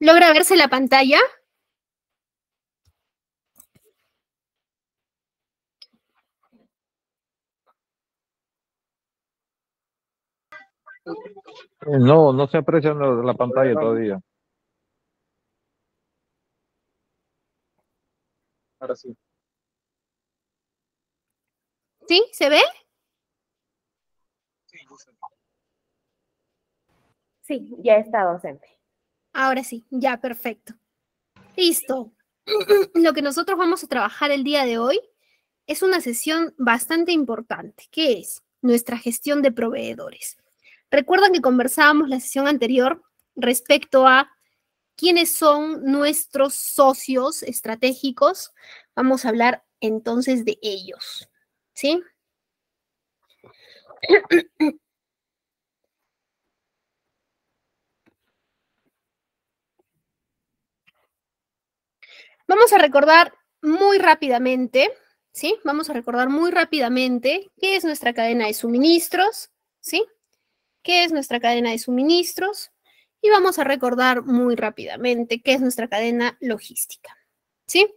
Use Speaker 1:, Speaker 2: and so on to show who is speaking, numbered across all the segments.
Speaker 1: ¿Logra verse la pantalla?
Speaker 2: No, no se aprecia en la pantalla todavía.
Speaker 3: Ahora sí.
Speaker 1: ¿Sí? ¿Se ve?
Speaker 4: Sí, ya está docente.
Speaker 1: Ahora sí, ya, perfecto. Listo. Lo que nosotros vamos a trabajar el día de hoy es una sesión bastante importante, que es nuestra gestión de proveedores. Recuerdan que conversábamos la sesión anterior respecto a quiénes son nuestros socios estratégicos. Vamos a hablar entonces de ellos, ¿sí? Vamos a recordar muy rápidamente, ¿sí? Vamos a recordar muy rápidamente qué es nuestra cadena de suministros, ¿sí? ¿Qué es nuestra cadena de suministros? Y vamos a recordar muy rápidamente qué es nuestra cadena logística, ¿sí?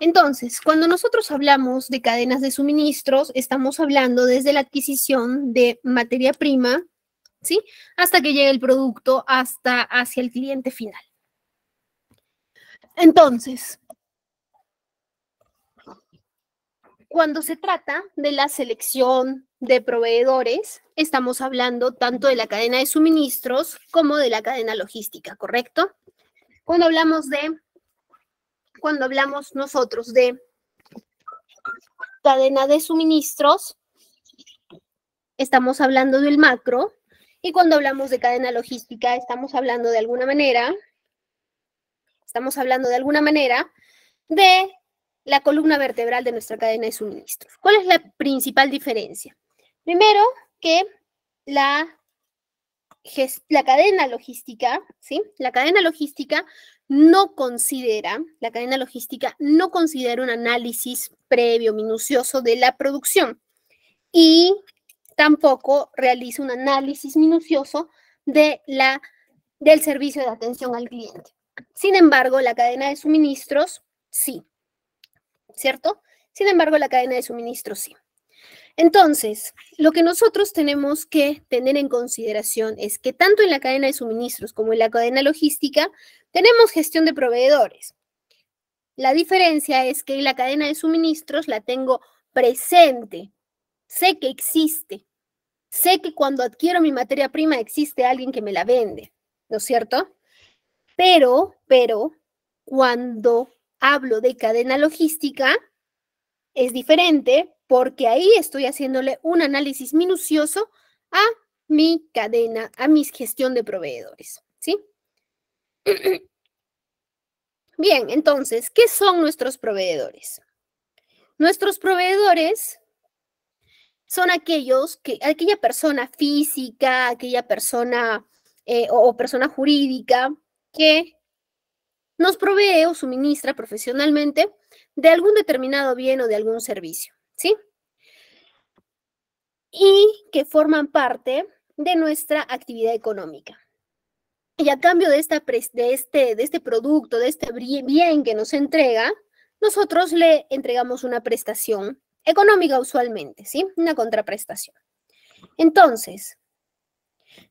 Speaker 1: Entonces, cuando nosotros hablamos de cadenas de suministros, estamos hablando desde la adquisición de materia prima, ¿sí? Hasta que llegue el producto hasta hacia el cliente final. Entonces, cuando se trata de la selección de proveedores, estamos hablando tanto de la cadena de suministros como de la cadena logística, ¿correcto? Cuando hablamos de, cuando hablamos nosotros de cadena de suministros, estamos hablando del macro, y cuando hablamos de cadena logística, estamos hablando de alguna manera Estamos hablando de alguna manera de la columna vertebral de nuestra cadena de suministros. ¿Cuál es la principal diferencia? Primero, que la, la cadena logística, ¿sí? La cadena logística no considera, la cadena logística no considera un análisis previo, minucioso de la producción y tampoco realiza un análisis minucioso de la, del servicio de atención al cliente. Sin embargo, la cadena de suministros, sí. ¿Cierto? Sin embargo, la cadena de suministros, sí. Entonces, lo que nosotros tenemos que tener en consideración es que tanto en la cadena de suministros como en la cadena logística tenemos gestión de proveedores. La diferencia es que en la cadena de suministros la tengo presente, sé que existe, sé que cuando adquiero mi materia prima existe alguien que me la vende, ¿no es cierto? Pero, pero, cuando hablo de cadena logística, es diferente porque ahí estoy haciéndole un análisis minucioso a mi cadena, a mi gestión de proveedores, ¿sí? Bien, entonces, ¿qué son nuestros proveedores? Nuestros proveedores son aquellos que, aquella persona física, aquella persona eh, o persona jurídica que nos provee o suministra profesionalmente de algún determinado bien o de algún servicio, ¿sí? Y que forman parte de nuestra actividad económica. Y a cambio de, esta, de, este, de este producto, de este bien que nos entrega, nosotros le entregamos una prestación económica usualmente, ¿sí? Una contraprestación. Entonces,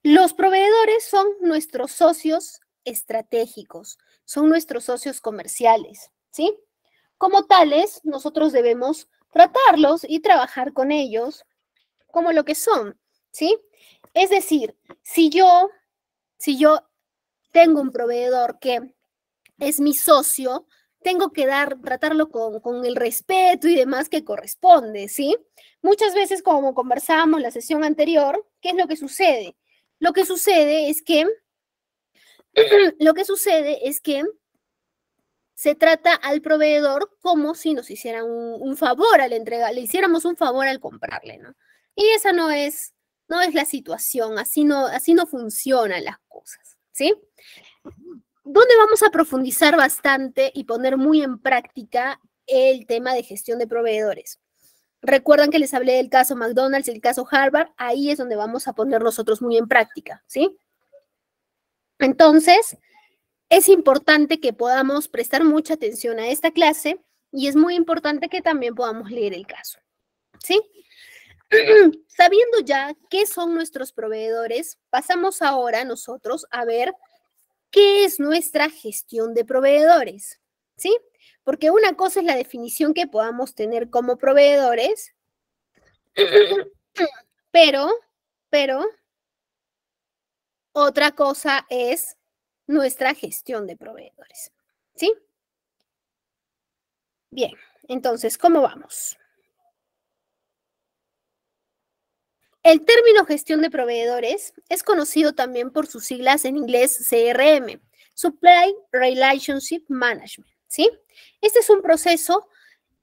Speaker 1: los proveedores son nuestros socios estratégicos, son nuestros socios comerciales, ¿sí? Como tales, nosotros debemos tratarlos y trabajar con ellos como lo que son, ¿sí? Es decir, si yo, si yo tengo un proveedor que es mi socio, tengo que dar, tratarlo con, con, el respeto y demás que corresponde, ¿sí? Muchas veces, como conversábamos en la sesión anterior, ¿qué es lo que sucede? Lo que sucede es que lo que sucede es que se trata al proveedor como si nos hicieran un, favor al entregar, le hiciéramos un favor al comprarle, ¿no? Y esa no es, no es la situación, así no, así no funcionan las cosas, ¿sí? ¿Dónde vamos a profundizar bastante y poner muy en práctica el tema de gestión de proveedores? Recuerdan que les hablé del caso McDonald's, el caso Harvard, ahí es donde vamos a poner nosotros muy en práctica, ¿sí? Entonces, es importante que podamos prestar mucha atención a esta clase y es muy importante que también podamos leer el caso. ¿Sí? Sabiendo ya qué son nuestros proveedores, pasamos ahora nosotros a ver qué es nuestra gestión de proveedores. ¿Sí? Porque una cosa es la definición que podamos tener como proveedores, pero, pero, otra cosa es nuestra gestión de proveedores. ¿Sí? Bien, entonces, ¿cómo vamos? El término gestión de proveedores es conocido también por sus siglas en inglés CRM, Supply Relationship Management, ¿sí? Este es un proceso,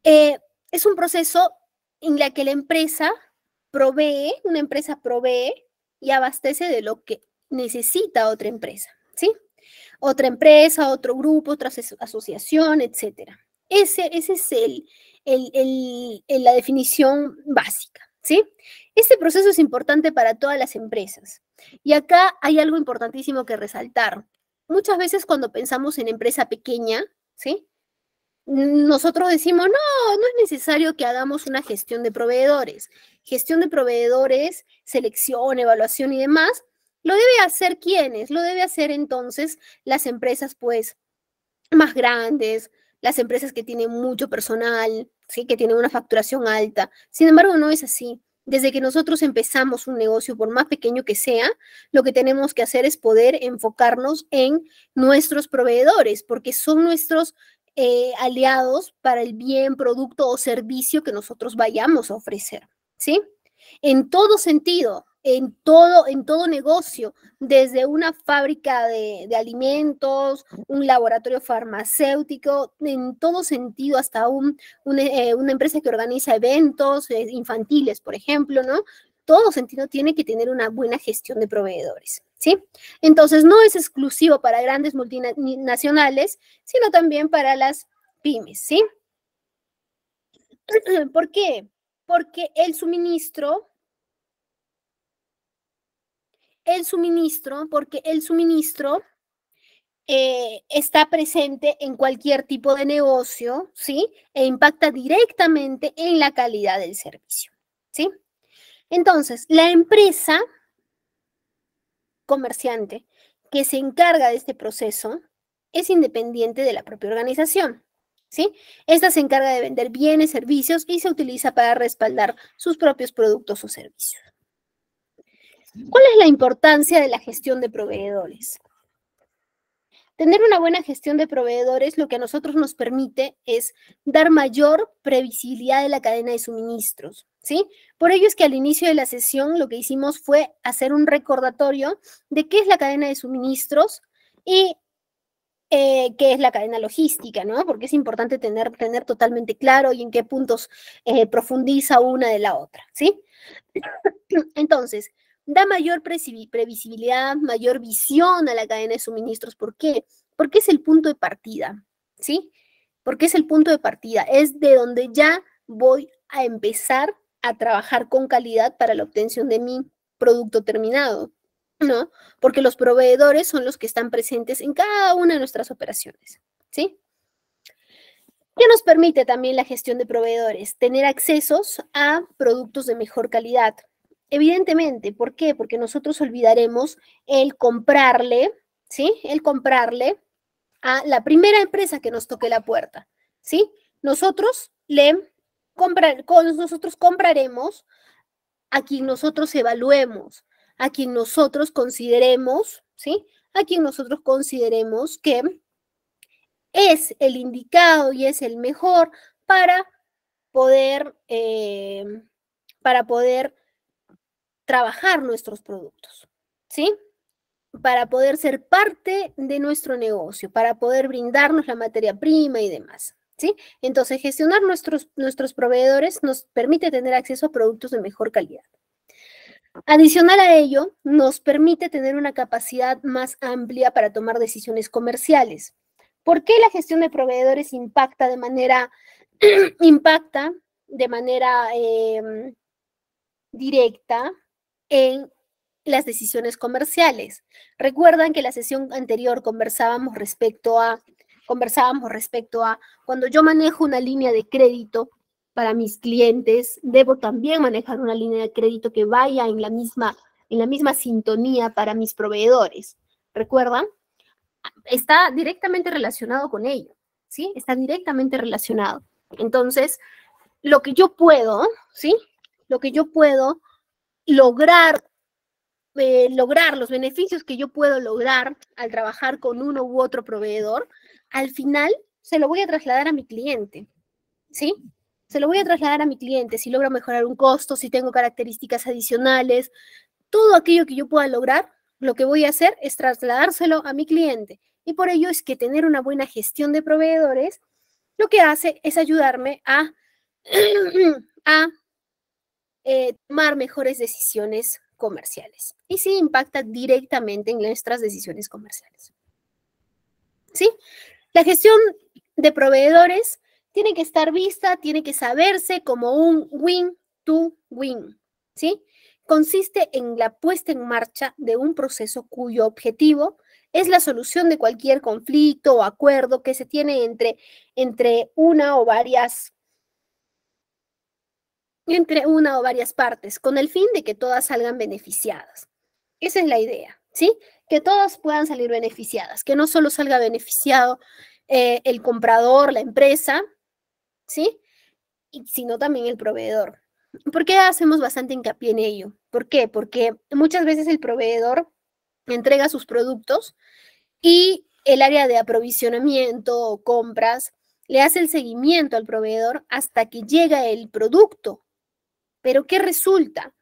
Speaker 1: eh, es un proceso en la que la empresa provee, una empresa provee y abastece de lo que necesita otra empresa, ¿sí? Otra empresa, otro grupo, otra asociación, etcétera. Ese, ese es el, la definición básica, ¿sí? Este proceso es importante para todas las empresas. Y acá hay algo importantísimo que resaltar. Muchas veces cuando pensamos en empresa pequeña, ¿sí? Nosotros decimos, no, no es necesario que hagamos una gestión de proveedores. Gestión de proveedores, selección, evaluación y demás, lo debe hacer quienes, lo debe hacer entonces las empresas pues más grandes, las empresas que tienen mucho personal, ¿sí? que tienen una facturación alta. Sin embargo, no es así. Desde que nosotros empezamos un negocio, por más pequeño que sea, lo que tenemos que hacer es poder enfocarnos en nuestros proveedores, porque son nuestros eh, aliados para el bien, producto o servicio que nosotros vayamos a ofrecer, ¿sí? En todo sentido, en todo, en todo negocio, desde una fábrica de, alimentos, un laboratorio farmacéutico, en todo sentido, hasta un, eh, una empresa que organiza eventos eh, infantiles, por ejemplo, ¿no? Todo sentido tiene que tener una buena gestión de proveedores, ¿sí? Entonces, no es exclusivo para grandes multinacionales, sino también para las pymes, ¿sí? ¿Por qué? Porque el suministro el suministro, porque el suministro eh, está presente en cualquier tipo de negocio, ¿sí? E impacta directamente en la calidad del servicio, ¿sí? Entonces, la empresa comerciante que se encarga de este proceso es independiente de la propia organización, ¿sí? Esta se encarga de vender bienes, servicios y se utiliza para respaldar sus propios productos o servicios. ¿Cuál es la importancia de la gestión de proveedores? Tener una buena gestión de proveedores lo que a nosotros nos permite es dar mayor previsibilidad de la cadena de suministros, ¿sí? Por ello es que al inicio de la sesión lo que hicimos fue hacer un recordatorio de qué es la cadena de suministros y eh, qué es la cadena logística, ¿no? Porque es importante tener, tener totalmente claro y en qué puntos eh, profundiza una de la otra, ¿sí? Entonces, da mayor previsibilidad, mayor visión a la cadena de suministros. ¿Por qué? Porque es el punto de partida, ¿sí? Porque es el punto de partida, es de donde ya voy a empezar a trabajar con calidad para la obtención de mi producto terminado, ¿no? Porque los proveedores son los que están presentes en cada una de nuestras operaciones, ¿sí? ¿Qué nos permite también la gestión de proveedores? Tener accesos a productos de mejor calidad, Evidentemente, ¿por qué? Porque nosotros olvidaremos el comprarle, ¿sí? El comprarle a la primera empresa que nos toque la puerta, ¿sí? Nosotros le comprar, nosotros compraremos a quien nosotros evaluemos, a quien nosotros consideremos, ¿sí? A quien nosotros consideremos que es el indicado y es el mejor para poder, eh, para poder trabajar nuestros productos, ¿sí? Para poder ser parte de nuestro negocio, para poder brindarnos la materia prima y demás, ¿sí? Entonces, gestionar nuestros, nuestros proveedores nos permite tener acceso a productos de mejor calidad. Adicional a ello, nos permite tener una capacidad más amplia para tomar decisiones comerciales. ¿Por qué la gestión de proveedores impacta de manera, impacta de manera em, directa en las decisiones comerciales. Recuerdan que la sesión anterior conversábamos respecto a conversábamos respecto a cuando yo manejo una línea de crédito para mis clientes, debo también manejar una línea de crédito que vaya en la misma en la misma sintonía para mis proveedores. ¿Recuerdan? Está directamente relacionado con ello, ¿sí? Está directamente relacionado. Entonces, lo que yo puedo, ¿sí? Lo que yo puedo lograr, eh, lograr los beneficios que yo puedo lograr al trabajar con uno u otro proveedor, al final se lo voy a trasladar a mi cliente, ¿sí? Se lo voy a trasladar a mi cliente si logro mejorar un costo, si tengo características adicionales, todo aquello que yo pueda lograr, lo que voy a hacer es trasladárselo a mi cliente. Y por ello es que tener una buena gestión de proveedores lo que hace es ayudarme a, a eh, tomar mejores decisiones comerciales. Y sí impacta directamente en nuestras decisiones comerciales. ¿Sí? La gestión de proveedores tiene que estar vista, tiene que saberse como un win-to-win. ¿Sí? consiste en la puesta en marcha de un proceso cuyo objetivo es la solución de cualquier conflicto o acuerdo que se tiene entre, entre una o varias entre una o varias partes, con el fin de que todas salgan beneficiadas. Esa es la idea, ¿sí? Que todas puedan salir beneficiadas, que no solo salga beneficiado eh, el comprador, la empresa, ¿sí? sino también el proveedor. ¿Por qué hacemos bastante hincapié en ello? ¿Por qué? Porque muchas veces el proveedor entrega sus productos y el área de aprovisionamiento o compras le hace el seguimiento al proveedor hasta que llega el producto. Pero ¿qué resulta?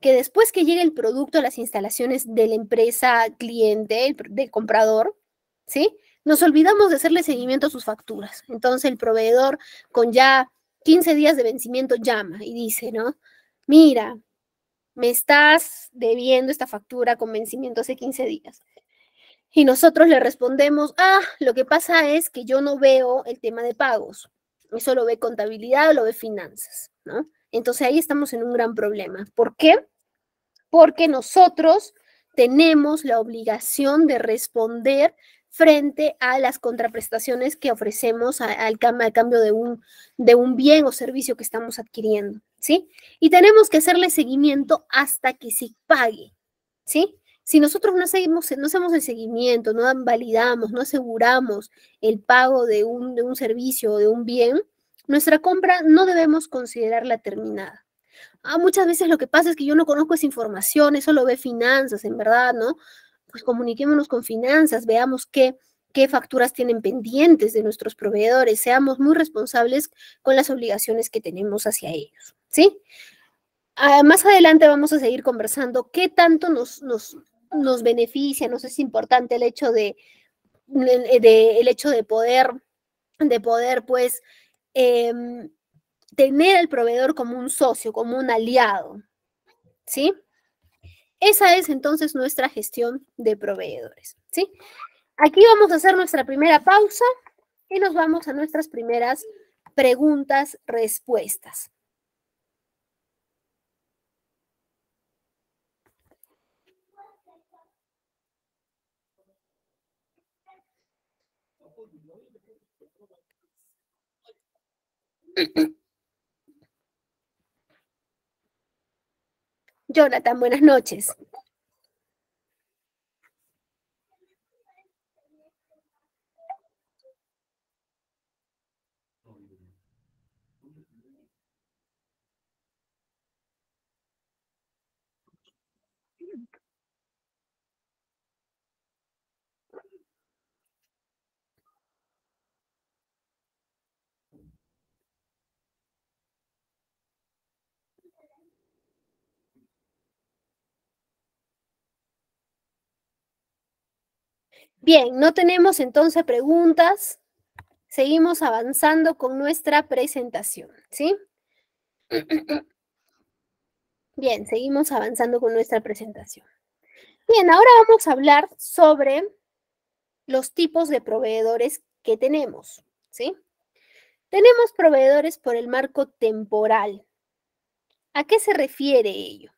Speaker 1: Que después que llegue el producto a las instalaciones de la empresa cliente, del comprador, ¿sí? Nos olvidamos de hacerle seguimiento a sus facturas. Entonces el proveedor con ya 15 días de vencimiento llama y dice, ¿no? Mira, me estás debiendo esta factura con vencimiento hace 15 días. Y nosotros le respondemos, ah, lo que pasa es que yo no veo el tema de pagos. Eso lo ve contabilidad o lo ve finanzas, ¿no? Entonces ahí estamos en un gran problema. ¿Por qué? Porque nosotros tenemos la obligación de responder frente a las contraprestaciones que ofrecemos al, cambio de un, de un bien o servicio que estamos adquiriendo, ¿sí? Y tenemos que hacerle seguimiento hasta que se pague, ¿sí? Si nosotros no, seguimos, no hacemos el seguimiento, no validamos, no aseguramos el pago de un, de un servicio o de un bien, nuestra compra no debemos considerarla terminada. Ah, muchas veces lo que pasa es que yo no conozco esa información, eso lo ve finanzas, en verdad, ¿no? pues comuniquémonos con finanzas, veamos qué, qué facturas tienen pendientes de nuestros proveedores, seamos muy responsables con las obligaciones que tenemos hacia ellos, ¿sí? Ah, más adelante vamos a seguir conversando qué tanto nos, nos, nos beneficia, nos es importante el hecho de, el hecho de poder, de poder, pues, em, tener al proveedor como un socio, como un aliado, ¿sí? Esa es entonces nuestra gestión de proveedores, ¿sí? Aquí vamos a hacer nuestra primera pausa y nos vamos a nuestras primeras preguntas, respuestas. Jonathan, buenas noches. Bien, no tenemos entonces preguntas. Seguimos avanzando con nuestra presentación, ¿sí? Bien, seguimos avanzando con nuestra presentación. Bien, ahora vamos a hablar sobre los tipos de proveedores que tenemos, ¿sí? Tenemos proveedores por el marco temporal. ¿A qué se refiere ello?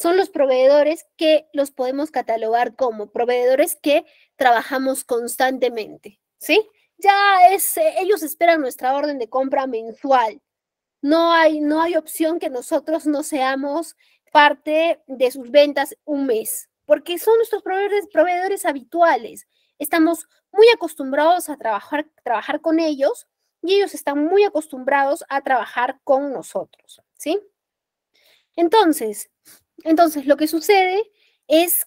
Speaker 1: Son los proveedores que los podemos catalogar como proveedores que trabajamos constantemente, ¿sí? Ya es, eh, ellos esperan nuestra orden de compra mensual. No hay, no hay opción que nosotros no seamos parte de sus ventas un mes, porque son nuestros proveedores, proveedores habituales. Estamos muy acostumbrados a trabajar, trabajar con ellos y ellos están muy acostumbrados a trabajar con nosotros, ¿sí? Entonces, entonces lo que sucede es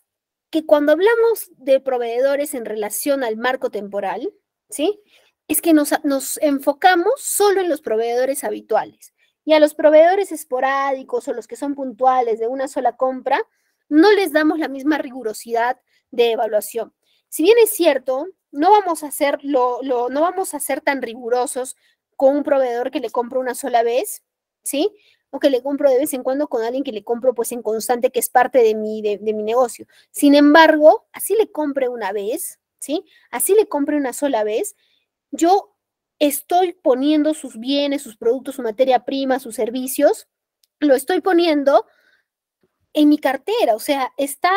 Speaker 1: que cuando hablamos de proveedores en relación al marco temporal, ¿sí? Es que nos, nos enfocamos solo en los proveedores habituales y a los proveedores esporádicos o los que son puntuales de una sola compra, no les damos la misma rigurosidad de evaluación. Si bien es cierto, no vamos a ser, lo, no vamos a ser tan rigurosos con un proveedor que le compro una sola vez, ¿sí? O que le compro de vez en cuando con alguien que le compro pues en constante, que es parte de mi, de, mi negocio. Sin embargo, así le compre una vez, ¿sí? Así le compre una sola vez, yo estoy poniendo sus bienes, sus productos, su materia prima, sus servicios, lo estoy poniendo en mi cartera, o sea, está,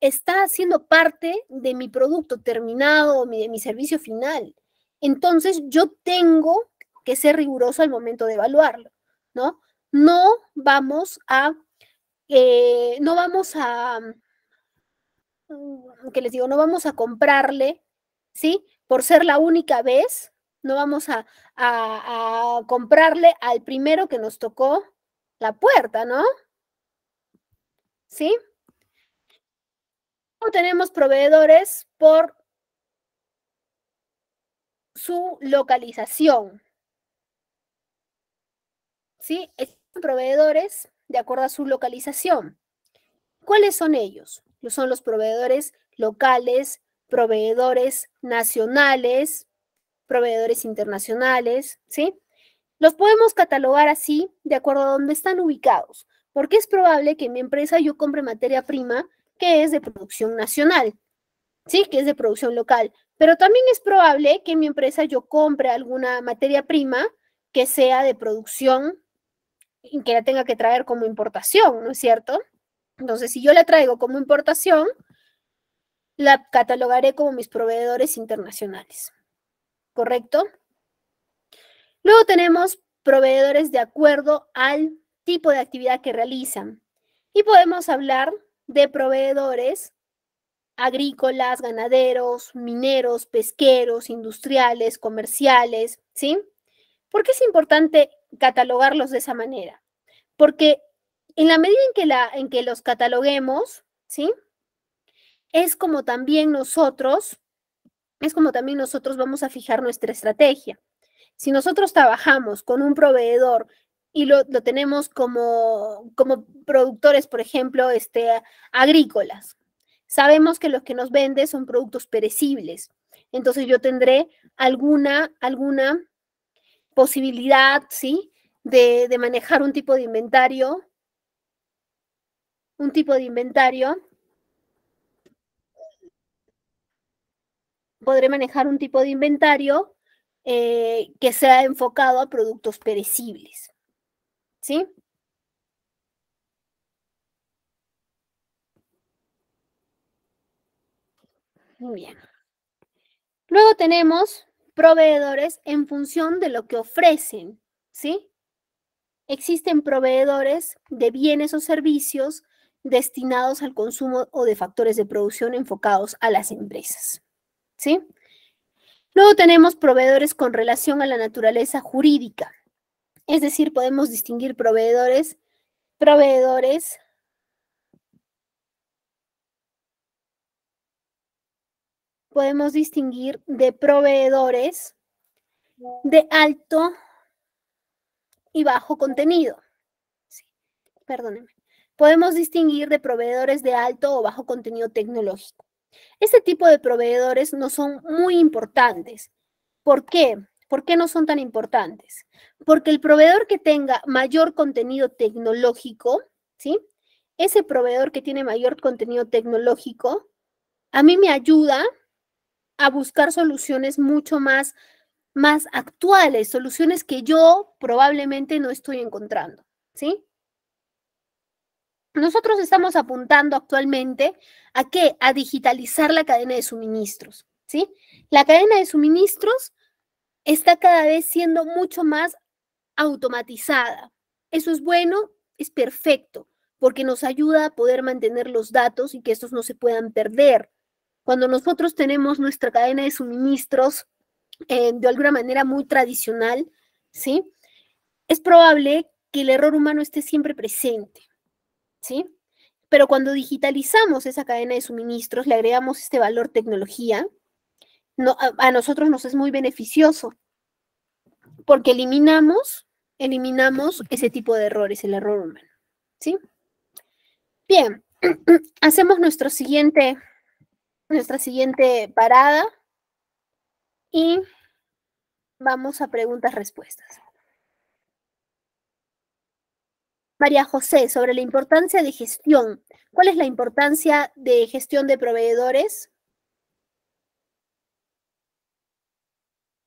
Speaker 1: está haciendo parte de mi producto terminado, de mi servicio final. Entonces, yo tengo que ser riguroso al momento de evaluarlo, ¿no? No vamos a, eh, no vamos a, mm, que les digo, no vamos a comprarle, ¿sí? Por ser la única vez no vamos a, comprarle al primero que nos tocó la puerta, ¿no? ¿Sí? tenemos proveedores por su localización. ¿Sí? Estos proveedores de acuerdo a su localización. ¿Cuáles son ellos? Son los proveedores locales, proveedores nacionales, proveedores internacionales, ¿sí? Los podemos catalogar así de acuerdo a dónde están ubicados, porque es probable que en mi empresa yo compre materia prima que es de producción nacional, ¿sí? Que es de producción local, pero también es probable que en mi empresa yo compre alguna materia prima que sea de producción que la tenga que traer como importación, ¿no es cierto? Entonces, si yo la traigo como importación, la catalogaré como mis proveedores internacionales. ¿correcto? Luego tenemos proveedores de acuerdo al tipo de actividad que realizan. Y podemos hablar de proveedores agrícolas, ganaderos, mineros, pesqueros, industriales, comerciales, ¿sí? ¿Por qué es importante catalogarlos de esa manera? Porque en la medida en que, la, en que los cataloguemos, ¿sí? Es como también nosotros es como también nosotros vamos a fijar nuestra estrategia. Si nosotros trabajamos con un proveedor y lo, tenemos como, como productores, por ejemplo, este, agrícolas, sabemos que lo que nos vende son productos perecibles. Entonces yo tendré alguna, alguna posibilidad, ¿sí? De, manejar un tipo de inventario, un tipo de inventario podré manejar un tipo de inventario eh, que sea enfocado a productos perecibles. ¿Sí? Muy bien. Luego tenemos proveedores en función de lo que ofrecen, ¿sí? Existen proveedores de bienes o servicios destinados al consumo o de factores de producción enfocados a las empresas. ¿sí? Luego tenemos proveedores con relación a la naturaleza jurídica. Es decir, podemos distinguir proveedores, proveedores podemos distinguir de proveedores de alto y bajo contenido. Sí, perdónenme. Podemos distinguir de proveedores de alto o bajo contenido tecnológico. Este tipo de proveedores no son muy importantes. ¿Por qué? ¿Por qué no son tan importantes? Porque el proveedor que tenga mayor contenido tecnológico, ¿sí? Ese proveedor que tiene mayor contenido tecnológico, a mí me ayuda a buscar soluciones mucho más, más actuales, soluciones que yo probablemente no estoy encontrando, ¿sí? Nosotros estamos apuntando actualmente a qué? A digitalizar la cadena de suministros, ¿sí? La cadena de suministros está cada vez siendo mucho más automatizada. Eso es bueno, es perfecto, porque nos ayuda a poder mantener los datos y que estos no se puedan perder. Cuando nosotros tenemos nuestra cadena de suministros eh, de alguna manera muy tradicional, ¿sí? Es probable que el error humano esté siempre presente. ¿sí? Pero cuando digitalizamos esa cadena de suministros, le agregamos este valor tecnología, no, a, nosotros nos es muy beneficioso, porque eliminamos, eliminamos ese tipo de errores, el error humano, ¿sí? Bien, hacemos nuestro siguiente, nuestra siguiente parada y vamos a preguntas-respuestas. María José, sobre la importancia de gestión. ¿Cuál es la importancia de gestión de proveedores?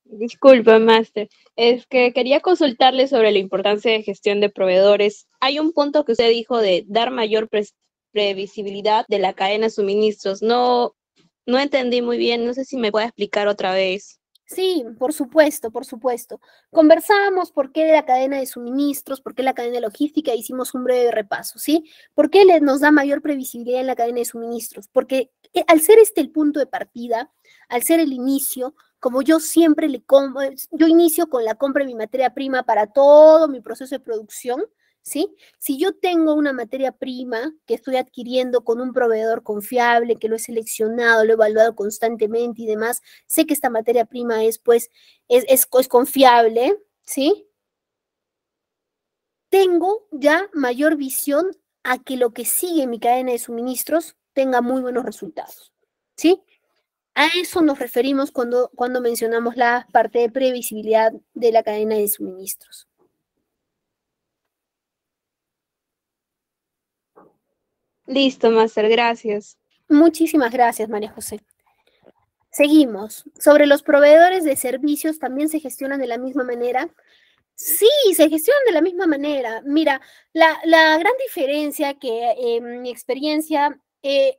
Speaker 3: Disculpa, Master. Es que quería consultarle sobre la importancia de gestión de proveedores. Hay un punto que usted dijo de dar mayor previsibilidad de la cadena de suministros. No, no entendí muy bien. No sé si me puede explicar otra vez.
Speaker 1: Sí, por supuesto, por supuesto. Conversamos por qué la cadena de suministros, por qué la cadena logística, hicimos un breve repaso, ¿sí? ¿Por qué nos da mayor previsibilidad en la cadena de suministros? Porque eh, al ser este el punto de partida, al ser el inicio, como yo siempre le yo inicio con la compra de mi materia prima para todo mi proceso de producción, Si yo tengo una materia prima que estoy adquiriendo con un proveedor confiable, que lo he seleccionado, lo he evaluado constantemente y demás, sé que esta materia prima es, pues, es, es, confiable, ¿sí? Tengo ya mayor visión a que lo que sigue mi cadena de suministros tenga muy buenos resultados, ¿sí? A eso nos referimos cuando, cuando mencionamos la parte de previsibilidad de la cadena de suministros.
Speaker 3: Listo, Master, gracias.
Speaker 1: Muchísimas gracias, María José. Seguimos. Sobre los proveedores de servicios, ¿también se gestionan de la misma manera? Sí, se gestionan de la misma manera. Mira, la, gran diferencia que en mi experiencia he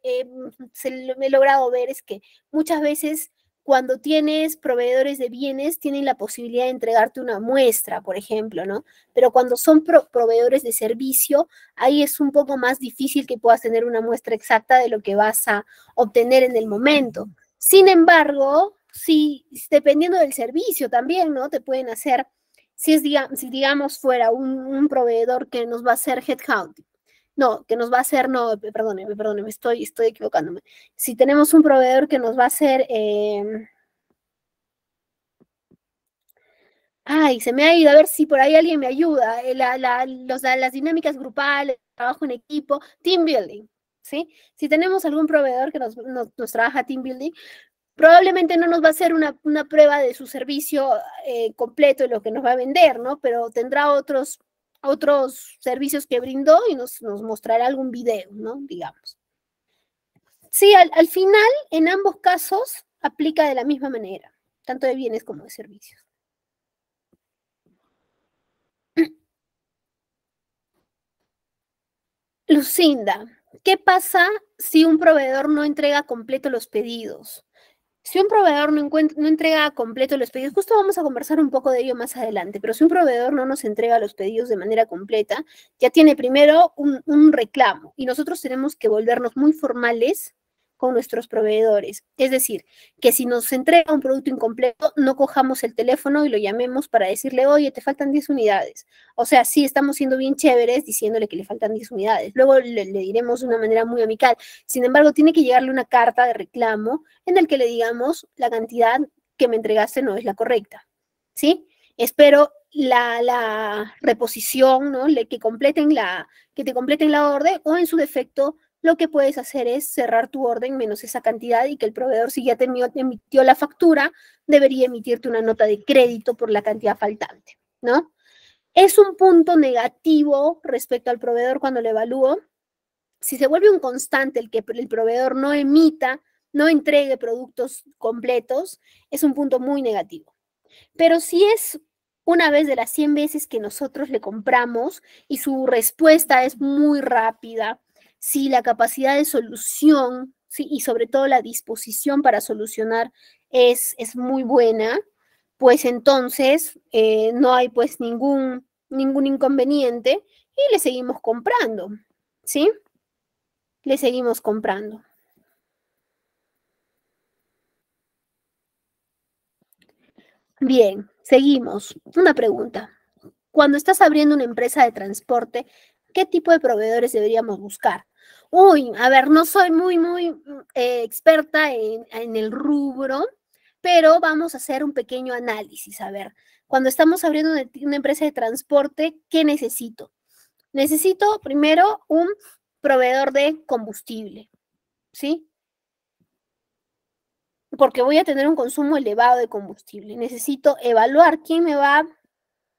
Speaker 1: logrado ver es que muchas veces cuando tienes proveedores de bienes, tienen la posibilidad de entregarte una muestra, por ejemplo, ¿no? Pero cuando son proveedores de servicio, ahí es un poco más difícil que puedas tener una muestra exacta de lo que vas a obtener en el momento. Sin embargo, si dependiendo del servicio también, ¿no? Te pueden hacer, si es, si digamos fuera un, un proveedor que nos va a hacer headcounting, no, que nos va a hacer, no, perdóneme, perdóneme, estoy, estoy equivocándome. Si tenemos un proveedor que nos va a hacer, em, ay, se me ha ido, a ver si por ahí alguien me ayuda, eh, las dinámicas grupales, trabajo en equipo, team building, ¿sí? Si tenemos algún proveedor que nos, trabaja team building, probablemente no nos va a hacer una, prueba de su servicio eh, completo de lo que nos va a vender, ¿no? Pero tendrá otros otros servicios que brindó y nos, mostrará algún video, ¿no? Digamos. Sí, al, al final, en ambos casos, aplica de la misma manera, tanto de bienes como de servicios. Lucinda, ¿qué pasa si un proveedor no entrega completo los pedidos? Si un proveedor no, no, entrega completo los pedidos, justo vamos a conversar un poco de ello más adelante, pero si un proveedor no nos entrega los pedidos de manera completa, ya tiene primero un, un reclamo y nosotros tenemos que volvernos muy formales con nuestros proveedores. Es decir, que si nos entrega un producto incompleto, no cojamos el teléfono y lo llamemos para decirle, oye, te faltan 10 unidades. O sea, sí estamos siendo bien chéveres diciéndole que le faltan 10 unidades. Luego le, diremos de una manera muy amical. Sin embargo, tiene que llegarle una carta de reclamo en el que le digamos la cantidad que me entregaste no es la correcta. ¿Sí? Espero la, la reposición, ¿no? Le, que completen la, que te completen la orden o en su defecto lo que puedes hacer es cerrar tu orden menos esa cantidad y que el proveedor, si ya te emitió la factura, debería emitirte una nota de crédito por la cantidad faltante, ¿no? Es un punto negativo respecto al proveedor cuando lo evalúo. Si se vuelve un constante el que el proveedor no emita, no entregue productos completos, es un punto muy negativo. Pero si es una vez de las 100 veces que nosotros le compramos y su respuesta es muy rápida, si la capacidad de solución y sobre todo la disposición para solucionar es, es muy buena, pues entonces eh, no hay pues ningún, ningún inconveniente y le seguimos comprando, ¿sí? Le seguimos comprando. Bien, seguimos. Una pregunta. Cuando estás abriendo una empresa de transporte, ¿qué tipo de proveedores deberíamos buscar? Uy, a ver, no soy muy, muy eh, experta en, en el rubro, pero vamos a hacer un pequeño análisis. A ver, cuando estamos abriendo una, una, empresa de transporte, ¿qué necesito? Necesito primero un proveedor de combustible, ¿sí? Porque voy a tener un consumo elevado de combustible. Necesito evaluar quién me va,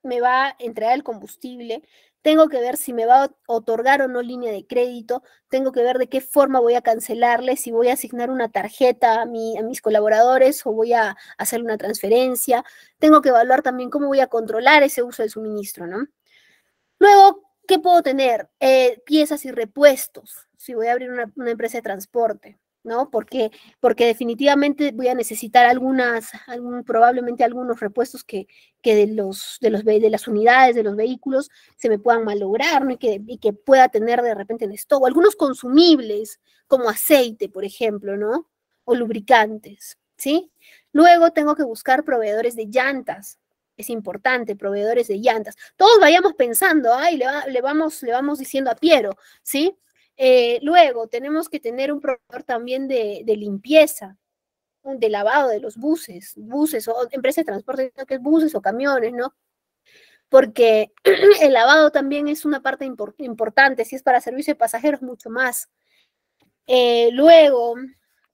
Speaker 1: me va a entregar el combustible, tengo que ver si me va a otorgar o no línea de crédito, tengo que ver de qué forma voy a cancelarle, si voy a asignar una tarjeta a, a mis colaboradores o voy a hacer una transferencia, tengo que evaluar también cómo voy a controlar ese uso del suministro, ¿no? Luego, ¿qué puedo tener? Eh, piezas y repuestos, si voy a abrir una empresa de transporte. ¿No? Porque, porque definitivamente voy a necesitar algunas, algún, probablemente algunos repuestos que, que de, los, de, los, de las unidades, de los vehículos, se me puedan malograr, ¿no? Y que, y que pueda tener de repente en stock, algunos consumibles, como aceite, por ejemplo, ¿no? O lubricantes, ¿sí? Luego tengo que buscar proveedores de llantas, es importante, proveedores de llantas. Todos vayamos pensando, ay, le, va, le, vamos, le vamos diciendo a Piero, ¿sí? Eh, luego, tenemos que tener un proveedor también de, limpieza, de lavado de los buses, buses o empresas de transporte, que es buses o camiones, ¿no? Porque el lavado también es una parte import importante, si es para servicio de pasajeros, mucho más. Eh, luego,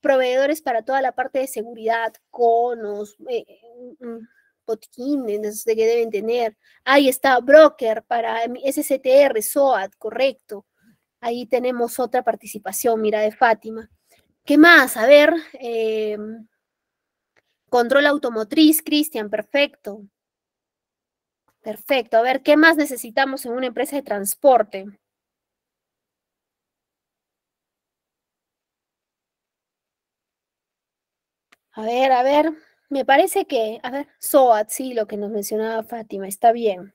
Speaker 1: proveedores para toda la parte de seguridad, conos, eh, botiquines que deben tener. Ahí está, broker para SCTR, SOAT, correcto Ahí tenemos otra participación, mira, de Fátima. ¿Qué más? A ver, eh, control automotriz, Cristian, perfecto. Perfecto. A ver, ¿qué más necesitamos en una empresa de transporte? A ver, a ver, me parece que, a ver, SOAT, sí, lo que nos mencionaba Fátima, está bien.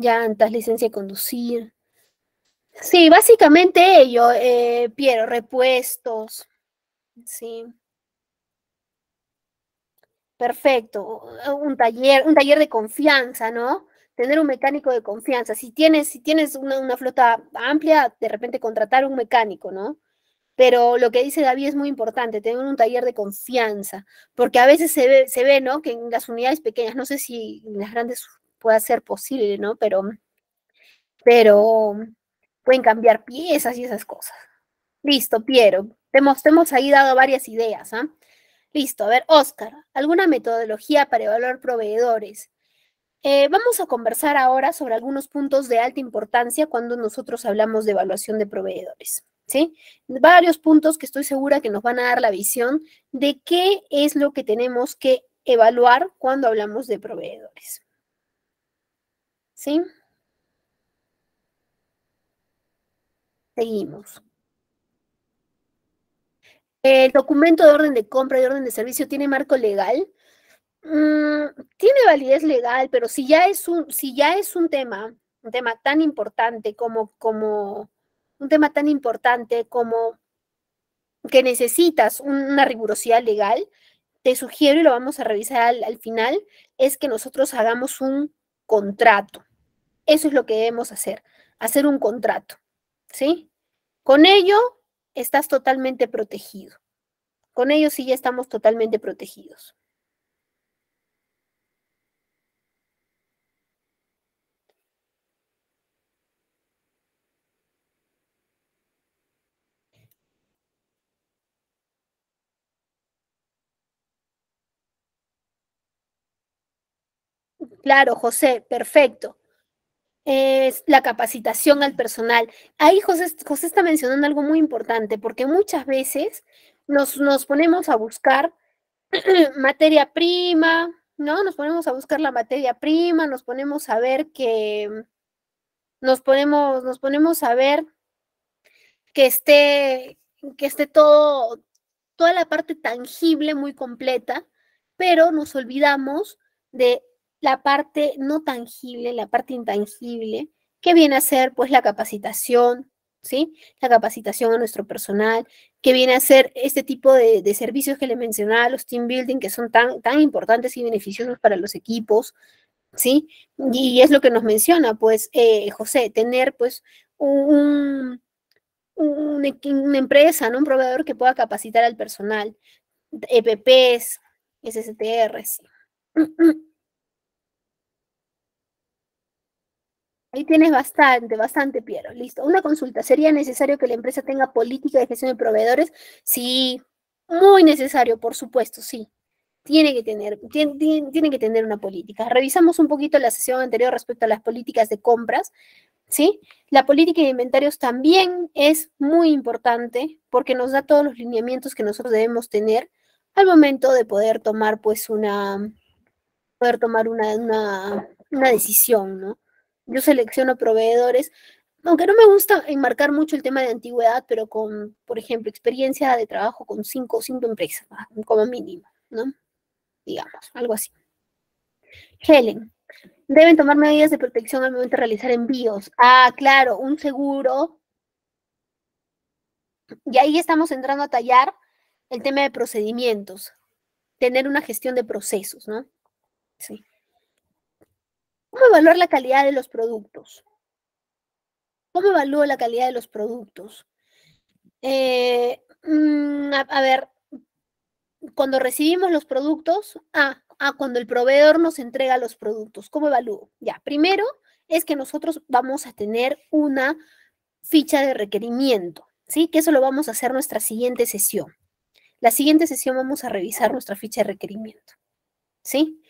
Speaker 1: Llantas, licencia de conducir. Sí, básicamente ello, eh, Piero, repuestos. Sí. Perfecto. Un taller, un taller de confianza, ¿no? Tener un mecánico de confianza. Si tienes, si tienes una, una flota amplia, de repente contratar un mecánico, ¿no? Pero lo que dice David es muy importante, tener un taller de confianza, porque a veces se ve, se ve, ¿no? Que en las unidades pequeñas, no sé si en las grandes pueda ser posible, ¿no? Pero, pero pueden cambiar piezas y esas cosas. Listo, Piero. Te hemos, hemos ahí dado varias ideas. ¿ah? Listo, a ver, Oscar, ¿alguna metodología para evaluar proveedores? Eh, vamos a conversar ahora sobre algunos puntos de alta importancia cuando nosotros hablamos de evaluación de proveedores. ¿Sí? Varios puntos que estoy segura que nos van a dar la visión de qué es lo que tenemos que evaluar cuando hablamos de proveedores. ¿Sí? Seguimos. ¿El documento de orden de compra y orden de servicio tiene marco legal? Mm, tiene validez legal, pero si ya es un, si ya es un tema, un tema tan importante como, como, un tema tan importante como que necesitas una rigurosidad legal, te sugiero, y lo vamos a revisar al, al final, es que nosotros hagamos un contrato. Eso es lo que debemos hacer, hacer un contrato, ¿sí? Con ello estás totalmente protegido. Con ello sí ya estamos totalmente protegidos. Claro, José, perfecto. Es la capacitación al personal. Ahí José, José está mencionando algo muy importante, porque muchas veces nos, nos ponemos a buscar materia prima, ¿no? Nos ponemos a buscar la materia prima, nos ponemos a ver que, nos ponemos, nos ponemos a ver que esté, que esté todo, toda la parte tangible muy completa, pero nos olvidamos de la parte no tangible, la parte intangible, que viene a ser pues la capacitación, ¿sí? La capacitación a nuestro personal, que viene a ser este tipo de, servicios que le mencionaba, los team building, que son tan, tan importantes y beneficiosos para los equipos, ¿sí? Y, es lo que nos menciona, pues, eh, José, tener pues un, una empresa, ¿no? Un proveedor que pueda capacitar al personal, EPPs, SSTRs. Ahí tienes bastante, bastante, Piero. Listo. Una consulta. ¿Sería necesario que la empresa tenga política de gestión de proveedores? Sí, muy necesario, por supuesto, sí. Tiene que tener, tiene, que tener una política. Revisamos un poquito la sesión anterior respecto a las políticas de compras, ¿sí? La política de inventarios también es muy importante porque nos da todos los lineamientos que nosotros debemos tener al momento de poder tomar, pues, una, poder tomar una, una, una decisión, ¿no? Yo selecciono proveedores, aunque no me gusta enmarcar mucho el tema de antigüedad, pero con, por ejemplo, experiencia de trabajo con cinco o cinco empresas, como mínimo, ¿no? Digamos, algo así. Helen, deben tomar medidas de protección al momento de realizar envíos. Ah, claro, un seguro. Y ahí estamos entrando a tallar el tema de procedimientos, tener una gestión de procesos, ¿no? Sí. ¿Cómo evaluar la calidad de los productos? ¿Cómo evalúo la calidad de los productos? Eh, mm, a, ver, cuando recibimos los productos, ah, ah, cuando el proveedor nos entrega los productos, ¿cómo evalúo? Ya, primero es que nosotros vamos a tener una ficha de requerimiento, ¿sí? Que eso lo vamos a hacer nuestra siguiente sesión. La siguiente sesión vamos a revisar nuestra ficha de requerimiento, ¿sí?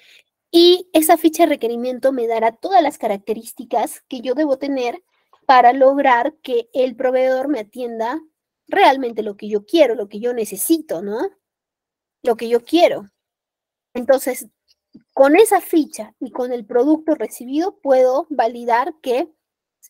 Speaker 1: Y esa ficha de requerimiento me dará todas las características que yo debo tener para lograr que el proveedor me atienda realmente lo que yo quiero, lo que yo necesito, ¿no? Lo que yo quiero. Entonces, con esa ficha y con el producto recibido puedo validar que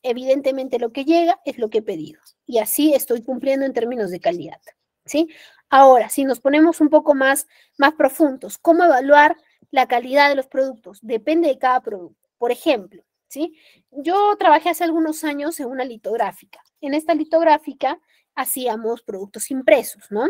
Speaker 1: evidentemente lo que llega es lo que he pedido. Y así estoy cumpliendo en términos de calidad, ¿sí? Ahora, si nos ponemos un poco más, más profundos, ¿cómo evaluar la calidad de los productos, depende de cada producto. Por ejemplo, ¿sí? Yo trabajé hace algunos años en una litográfica. En esta litográfica hacíamos productos impresos, ¿no?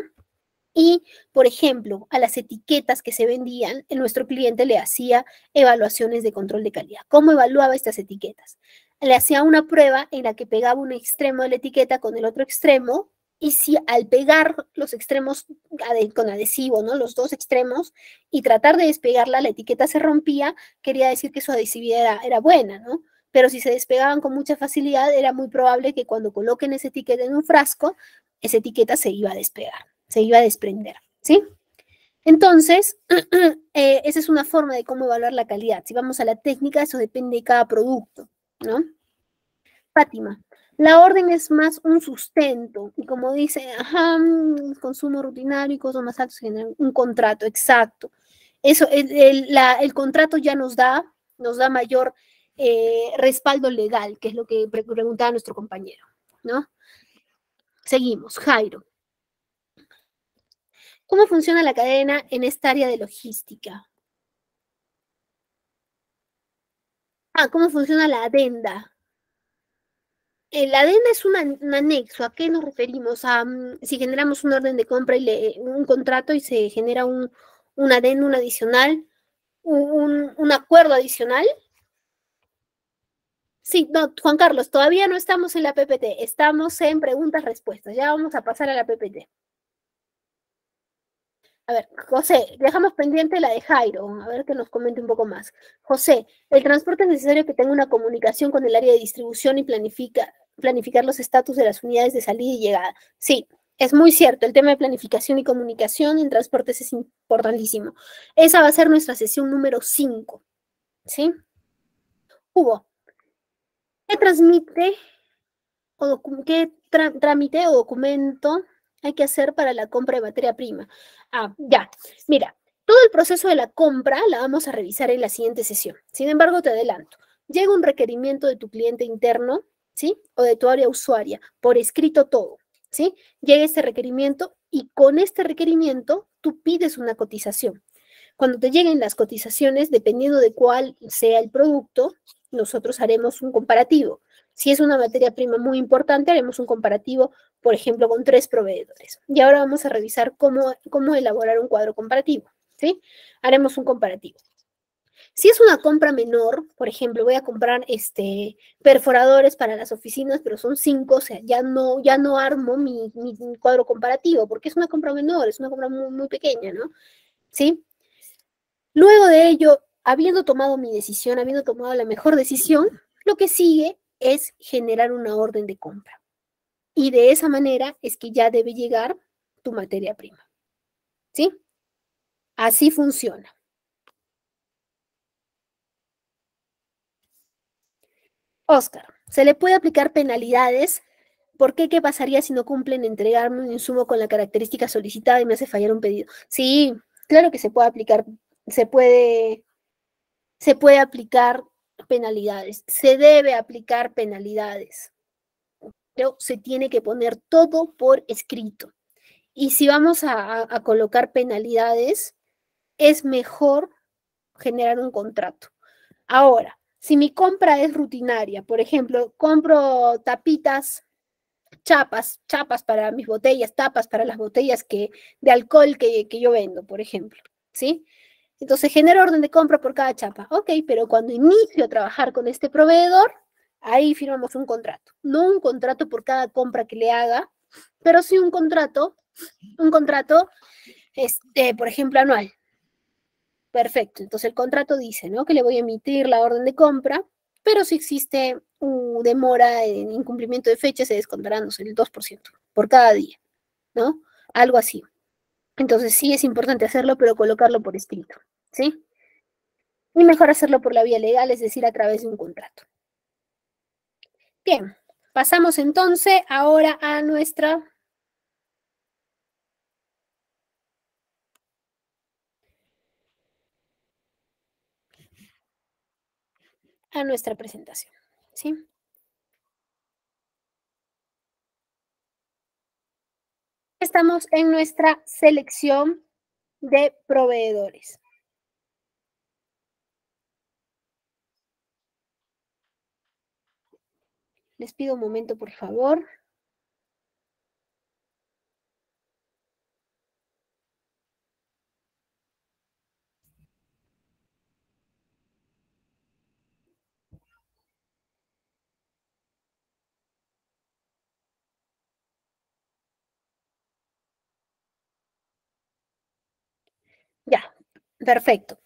Speaker 1: Y, por ejemplo, a las etiquetas que se vendían, nuestro cliente le hacía evaluaciones de control de calidad. ¿Cómo evaluaba estas etiquetas? Le hacía una prueba en la que pegaba un extremo de la etiqueta con el otro extremo y si al pegar los extremos con adhesivo, ¿no? Los dos extremos, y tratar de despegarla, la etiqueta se rompía, quería decir que su adhesividad era, buena, ¿no? Pero si se despegaban con mucha facilidad, era muy probable que cuando coloquen esa etiqueta en un frasco, esa etiqueta se iba a despegar, se iba a desprender, ¿sí? Entonces, eh, esa es una forma de cómo evaluar la calidad. Si vamos a la técnica, eso depende de cada producto, ¿no? Fátima, la orden es más un sustento y como dice, ajá, mm, consumo rutinario y cosas más altas un contrato, exacto. Eso, el, contrato ya nos da, nos da mayor eh, respaldo legal, que es lo que preguntaba nuestro compañero, ¿no? Seguimos, Jairo. ¿Cómo funciona la cadena en esta área de logística? Ah, ¿cómo funciona la adenda? El adenda es un, anexo. ¿A qué nos referimos? Mm, si generamos un orden de compra y un contrato y se genera un, un adenda, un adicional, un, acuerdo adicional. Sí, no, Juan Carlos, todavía no estamos en la PPT, estamos en preguntas-respuestas. Ya vamos a pasar a la PPT. A ver, José, dejamos pendiente la de Jairo, a ver que nos comente un poco más. José, el transporte es necesario que tenga una comunicación con el área de distribución y planifica, planificar los estatus de las unidades de salida y llegada. Sí, es muy cierto, el tema de planificación y comunicación en transportes es importantísimo. Esa va a ser nuestra sesión número 5. ¿Sí? Hugo, ¿Qué transmite o qué trámite o documento hay que hacer para la compra de materia prima? Ah, ya, mira, todo el proceso de la compra la vamos a revisar en la siguiente sesión. Sin embargo, te adelanto. Llega un requerimiento de tu cliente interno, ¿sí? O de tu área usuaria, por escrito todo, ¿sí? Llega ese requerimiento y con este requerimiento tú pides una cotización. Cuando te lleguen las cotizaciones, dependiendo de cuál sea el producto, nosotros haremos un comparativo. Si es una materia prima muy importante, haremos un comparativo, por ejemplo, con tres proveedores. Y ahora vamos a revisar cómo, cómo elaborar un cuadro comparativo. ¿sí? Haremos un comparativo. Si es una compra menor, por ejemplo, voy a comprar este, perforadores para las oficinas, pero son cinco, o sea, ya no, ya no armo mi, cuadro comparativo, porque es una compra menor, es una compra muy, muy pequeña, ¿no? ¿Sí? Luego de ello, habiendo tomado mi decisión, habiendo tomado la mejor decisión, lo que sigue es generar una orden de compra. Y de esa manera es que ya debe llegar tu materia prima. ¿Sí? Así funciona. Oscar, ¿se le puede aplicar penalidades? ¿Por qué? ¿Qué pasaría si no cumplen entregarme un insumo con la característica solicitada y me hace fallar un pedido? Sí, claro que se puede aplicar, se puede, se puede aplicar penalidades, se debe aplicar penalidades, pero se tiene que poner todo por escrito. Y si vamos a, a colocar penalidades, es mejor generar un contrato. Ahora, si mi compra es rutinaria, por ejemplo, compro tapitas, chapas, chapas para mis botellas, tapas para las botellas que, de alcohol que, que yo vendo, por ejemplo, ¿sí? Entonces genero orden de compra por cada chapa. Ok, pero cuando inicio a trabajar con este proveedor, ahí firmamos un contrato. No un contrato por cada compra que le haga, pero sí un contrato, un contrato, este, por ejemplo, anual. Perfecto. Entonces el contrato dice, ¿no? Que le voy a emitir la orden de compra, pero si existe demora en incumplimiento de fecha, se descontará el 2% por cada día, ¿no? Algo así. Entonces sí es importante hacerlo, pero colocarlo por escrito, ¿sí? Y mejor hacerlo por la vía legal, es decir, a través de un contrato. Bien, pasamos entonces ahora a nuestra a nuestra presentación. ¿sí? Estamos en nuestra selección de proveedores. Les pido un momento, por favor. Ya, perfecto.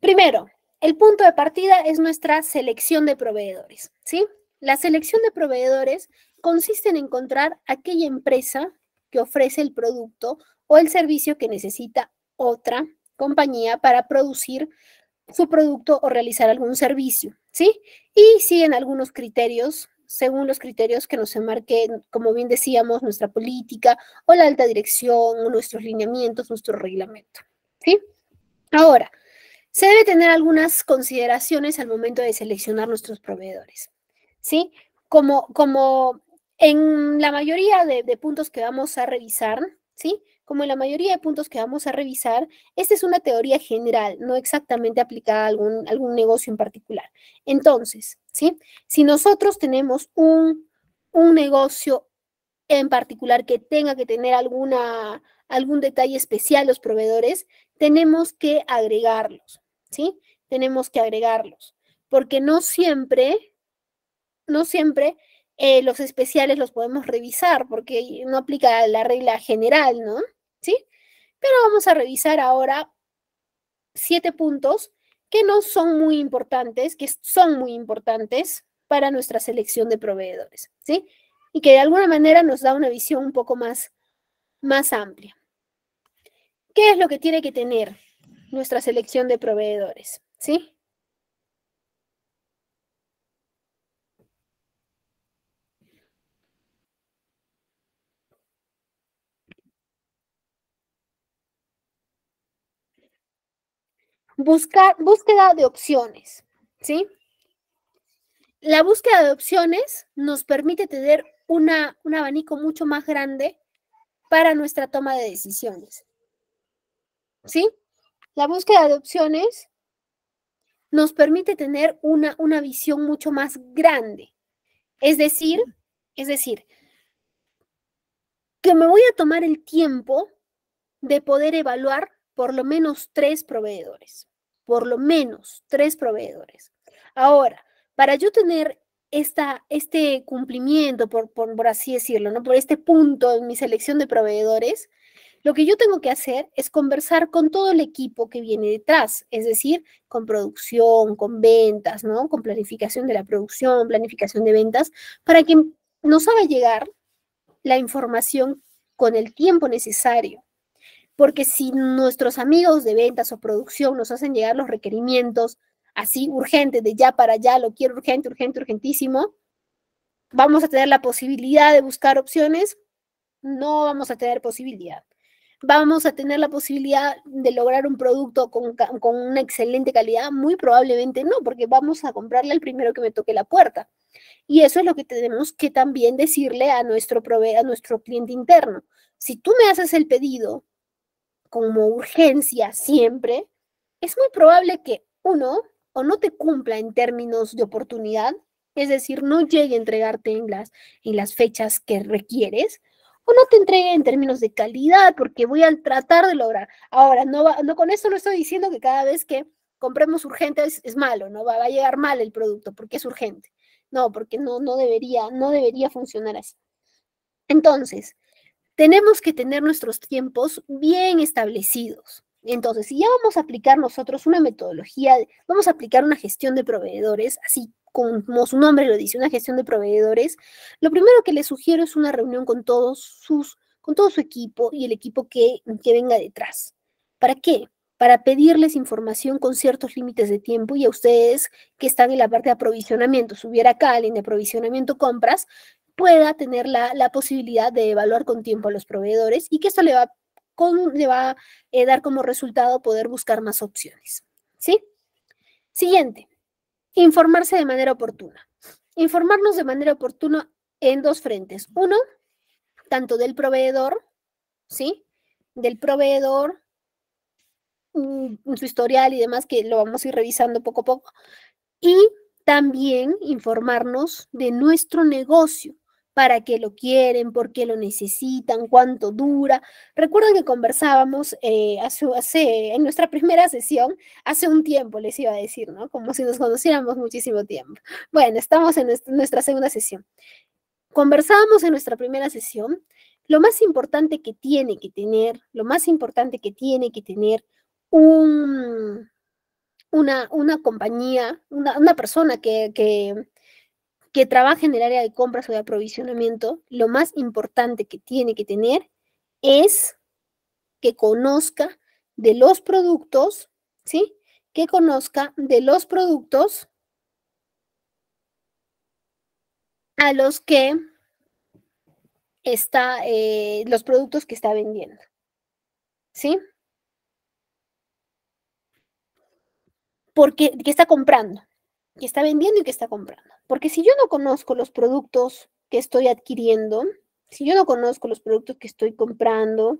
Speaker 1: Primero, el punto de partida es nuestra selección de proveedores, ¿sí? La selección de proveedores consiste en encontrar aquella empresa que ofrece el producto o el servicio que necesita otra compañía para producir su producto o realizar algún servicio, ¿sí? Y siguen algunos criterios, según los criterios que nos enmarquen, como bien decíamos, nuestra política o la alta dirección, nuestros lineamientos, nuestro reglamento. ¿Sí? Ahora, se debe tener algunas consideraciones al momento de seleccionar nuestros proveedores, ¿sí? Como, como en la mayoría de, puntos que vamos a revisar, ¿sí? Como en la mayoría de puntos que vamos a revisar, esta es una teoría general, no exactamente aplicada a algún, algún negocio en particular. Entonces, ¿sí? Si nosotros tenemos un, un negocio en particular que tenga que tener alguna, algún detalle especial los proveedores, tenemos que agregarlos, ¿sí? Tenemos que agregarlos, porque no siempre, no siempre eh, los especiales los podemos revisar, porque no aplica la regla general, ¿no? ¿Sí? Pero vamos a revisar ahora siete puntos que no son muy importantes, que son muy importantes para nuestra selección de proveedores, ¿sí? Y que de alguna manera nos da una visión un poco más, más amplia. ¿Qué es lo que tiene que tener nuestra selección de proveedores? ¿Sí? Buscar, búsqueda de opciones, ¿sí? La búsqueda de opciones nos permite tener una, un abanico mucho más grande para nuestra toma de decisiones. ¿Sí? La búsqueda de opciones nos permite tener una, una visión mucho más grande. Es decir, es decir, que me voy a tomar el tiempo de poder evaluar por lo menos tres proveedores, por lo menos tres proveedores. Ahora, para yo tener esta, este cumplimiento, por, por, por así decirlo, ¿no? por este punto en mi selección de proveedores, lo que yo tengo que hacer es conversar con todo el equipo que viene detrás, es decir, con producción, con ventas, ¿no? Con planificación de la producción, planificación de ventas, para que nos haga llegar la información con el tiempo necesario. Porque si nuestros amigos de ventas o producción nos hacen llegar los requerimientos así urgentes, de ya para allá, lo quiero urgente, urgente, urgentísimo, vamos a tener la posibilidad de buscar opciones, no vamos a tener posibilidad vamos a tener la posibilidad de lograr un producto con, una excelente calidad? Muy probablemente no, porque vamos a comprarle al primero que me toque la puerta. Y eso es lo que tenemos que también decirle a nuestro a nuestro cliente interno. Si tú me haces el pedido como urgencia siempre, es muy probable que uno o no te cumpla en términos de oportunidad, es decir, no llegue a entregarte en las, en las fechas que requieres, no te entregue en términos de calidad, porque voy a tratar de lograr. Ahora, no, no con esto no estoy diciendo que cada vez que compremos urgente es, malo, no va, a llegar mal el producto porque es urgente. No, porque no, no, debería, no debería funcionar así. Entonces, tenemos que tener nuestros tiempos bien establecidos. Entonces, si ya vamos a aplicar nosotros una metodología, vamos a aplicar una gestión de proveedores, así como su nombre lo dice, una gestión de proveedores, lo primero que les sugiero es una reunión con todos sus, con todo su equipo y el equipo que, que venga detrás. ¿Para qué? Para pedirles información con ciertos límites de tiempo y a ustedes que están en la parte de aprovisionamiento, si hubiera acá alguien de aprovisionamiento compras, pueda tener la, la, posibilidad de evaluar con tiempo a los proveedores y que esto le va, con, le va a eh, dar como resultado poder buscar más opciones. ¿Sí? Siguiente. Informarse de manera oportuna. Informarnos de manera oportuna en dos frentes. Uno, tanto del proveedor, ¿sí? Del proveedor, mm, su historial y demás, que lo vamos a ir revisando poco a poco. Y también informarnos de nuestro negocio, para qué lo quieren, por qué lo necesitan, cuánto dura. Recuerdan que conversábamos eh, hace, en nuestra primera sesión, hace un tiempo les iba a decir, ¿no? Como si nos conociéramos muchísimo tiempo. Bueno, estamos en nuestra segunda sesión. Conversábamos en nuestra primera sesión lo más importante que tiene que tener, lo más importante que tiene que tener un, una, una compañía, una, una persona que, que que trabaja en el área de compras o de aprovisionamiento, lo más importante que tiene que tener es que conozca de los productos, ¿sí? Que conozca de los productos a los que está, eh, los productos que está vendiendo, ¿sí? Porque, que está comprando, que está vendiendo y que está comprando. Porque si yo no conozco los productos que estoy adquiriendo, si yo no conozco los productos que estoy comprando,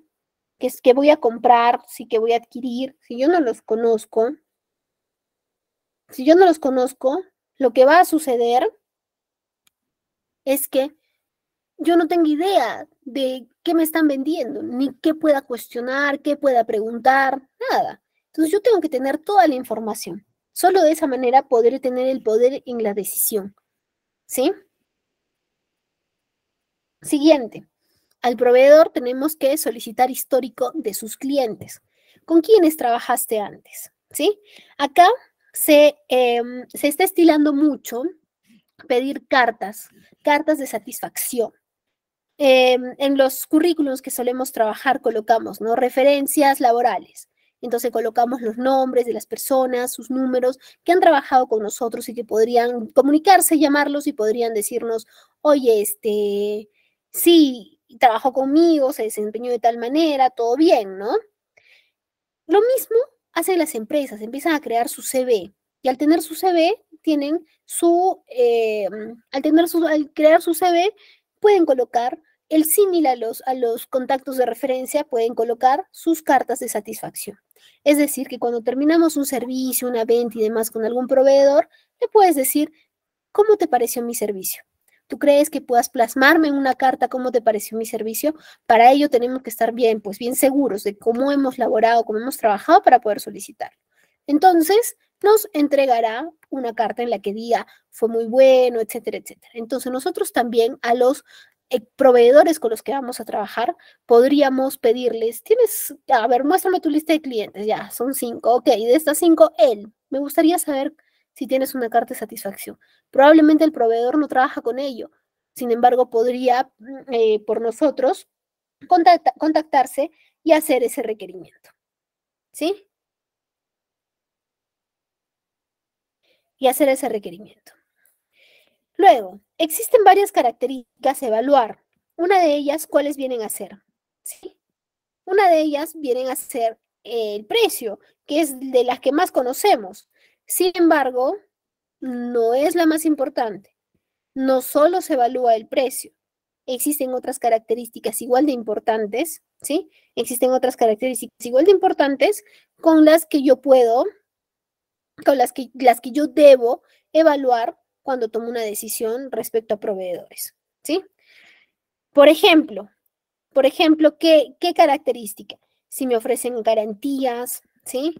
Speaker 1: que es que voy a comprar, si que voy a adquirir, si yo no los conozco, si yo no los conozco, lo que va a suceder es que yo no tengo idea de qué me están vendiendo, ni qué pueda cuestionar, qué pueda preguntar, nada. Entonces yo tengo que tener toda la información. Solo de esa manera podré tener el poder en la decisión. ¿Sí? Siguiente. Al proveedor tenemos que solicitar histórico de sus clientes. ¿Con quiénes trabajaste antes? ¿Sí? Acá se, em, se está estilando mucho pedir cartas, cartas de satisfacción. Em, en los currículos que solemos trabajar colocamos, ¿no? Referencias laborales. Entonces colocamos los nombres de las personas, sus números, que han trabajado con nosotros y que podrían comunicarse, llamarlos y podrían decirnos, oye, este, sí, trabajó conmigo, se desempeñó de tal manera, todo bien, ¿no? Lo mismo hacen las empresas? Empiezan a crear su CV y al tener su CV tienen su, eh, al tener su, al crear su CV pueden colocar el símil a los, a los contactos de referencia, pueden colocar sus cartas de satisfacción. Es decir, que cuando terminamos un servicio, una venta y demás con algún proveedor, le puedes decir, ¿cómo te pareció mi servicio? ¿Tú crees que puedas plasmarme en una carta cómo te pareció mi servicio? Para ello tenemos que estar bien, pues bien seguros de cómo hemos laborado, cómo hemos trabajado para poder solicitar. Entonces, nos entregará una carta en la que diga fue muy bueno, etcétera, etcétera. Entonces, nosotros también a los proveedores con los que vamos a trabajar, podríamos pedirles, tienes, a ver, muéstrame tu lista de clientes, ya, son cinco, ok, de estas cinco, él, me gustaría saber si tienes una carta de satisfacción. Probablemente el proveedor no trabaja con ello, sin embargo, podría mm, eh, por nosotros contactarse y hacer ese requerimiento. ¿Sí? Y hacer ese requerimiento. Luego, existen varias características a evaluar. Una de ellas, ¿cuáles vienen a ser? ¿Sí? Una de ellas vienen a ser el precio, que es de las que más conocemos. Sin embargo, no es la más importante. No solo se evalúa el precio, existen otras características igual de importantes, ¿sí? Existen otras características igual de importantes con las que yo puedo, con las que, las que yo debo evaluar cuando tomo una decisión respecto a proveedores, ¿sí? Por ejemplo, por ejemplo, ¿qué, qué característica? Si me ofrecen garantías, ¿sí?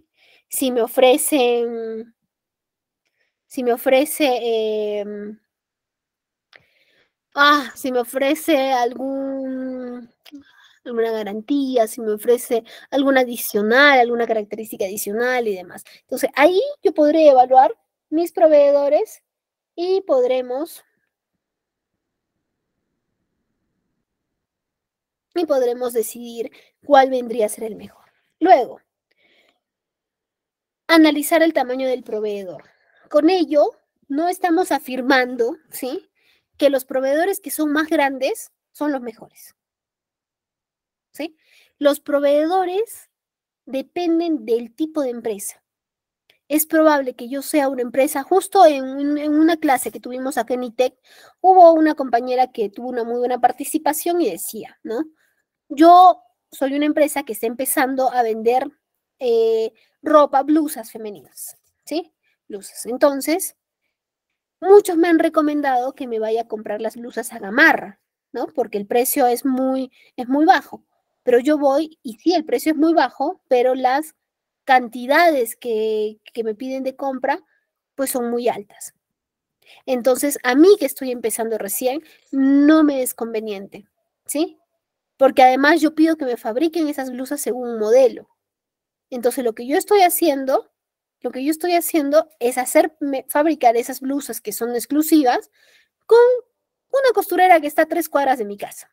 Speaker 1: Si me ofrecen si me ofrece, em, ah, si me ofrece algún, alguna garantía, si me ofrece alguna adicional, alguna característica adicional y demás. Entonces, ahí yo podré evaluar mis proveedores y podremos y podremos decidir cuál vendría a ser el mejor. Luego, analizar el tamaño del proveedor con ello no estamos afirmando, ¿sí? Que los proveedores que son más grandes son los mejores. ¿Sí? Los proveedores dependen del tipo de empresa. Es probable que yo sea una empresa, justo en, una clase que tuvimos acá en ITEC, hubo una compañera que tuvo una muy buena participación y decía, ¿no? Yo soy una empresa que está empezando a vender eh, ropa, blusas femeninas, ¿sí? Entonces, muchos me han recomendado que me vaya a comprar las blusas a gamarra, ¿no? Porque el precio es muy, es muy bajo. Pero yo voy y sí, el precio es muy bajo, pero las cantidades que, me piden de compra, pues son muy altas. Entonces, a mí que estoy empezando recién, no me es conveniente, ¿sí? Porque además yo pido que me fabriquen esas blusas según un modelo. Entonces, lo que yo estoy haciendo lo que yo estoy haciendo es hacerme fabricar esas blusas que son exclusivas con una costurera que está a tres cuadras de mi casa.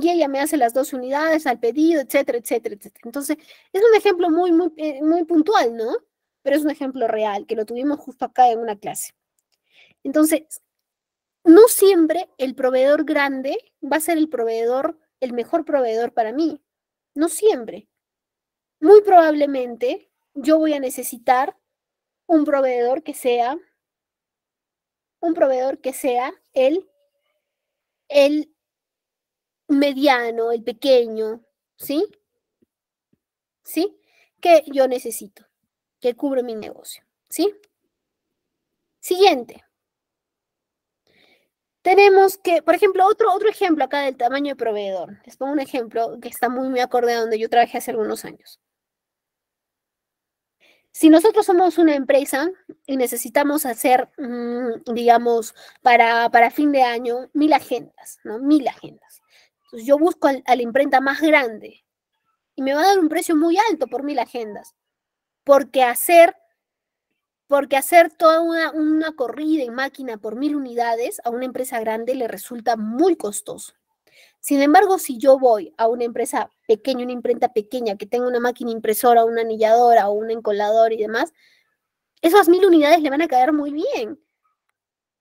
Speaker 1: Y ella me hace las dos unidades al pedido, etcétera, etcétera, etcétera. Entonces, es un ejemplo muy, muy, eh, muy puntual, ¿no? Pero es un ejemplo real, que lo tuvimos justo acá en una clase. Entonces, no siempre el proveedor grande va a ser el proveedor, el mejor proveedor para mí. No siempre. Muy probablemente yo voy a necesitar un proveedor que sea, un proveedor que sea el, el mediano, el pequeño, ¿sí? ¿Sí? Que yo necesito, que cubre mi negocio, ¿sí? Siguiente. Tenemos que, por ejemplo, otro, otro ejemplo acá del tamaño de proveedor. Les pongo un ejemplo que está muy, muy acorde a donde yo trabajé hace algunos años. Si nosotros somos una empresa y necesitamos hacer, mm, digamos, para, para, fin de año, mil agendas, ¿no? Mil agendas. Yo busco a la imprenta más grande y me va a dar un precio muy alto por mil agendas. Porque hacer, porque hacer toda una, una corrida en máquina por mil unidades a una empresa grande le resulta muy costoso. Sin embargo, si yo voy a una empresa pequeña, una imprenta pequeña, que tenga una máquina impresora, una anilladora o un encolador y demás, esas mil unidades le van a caer muy bien.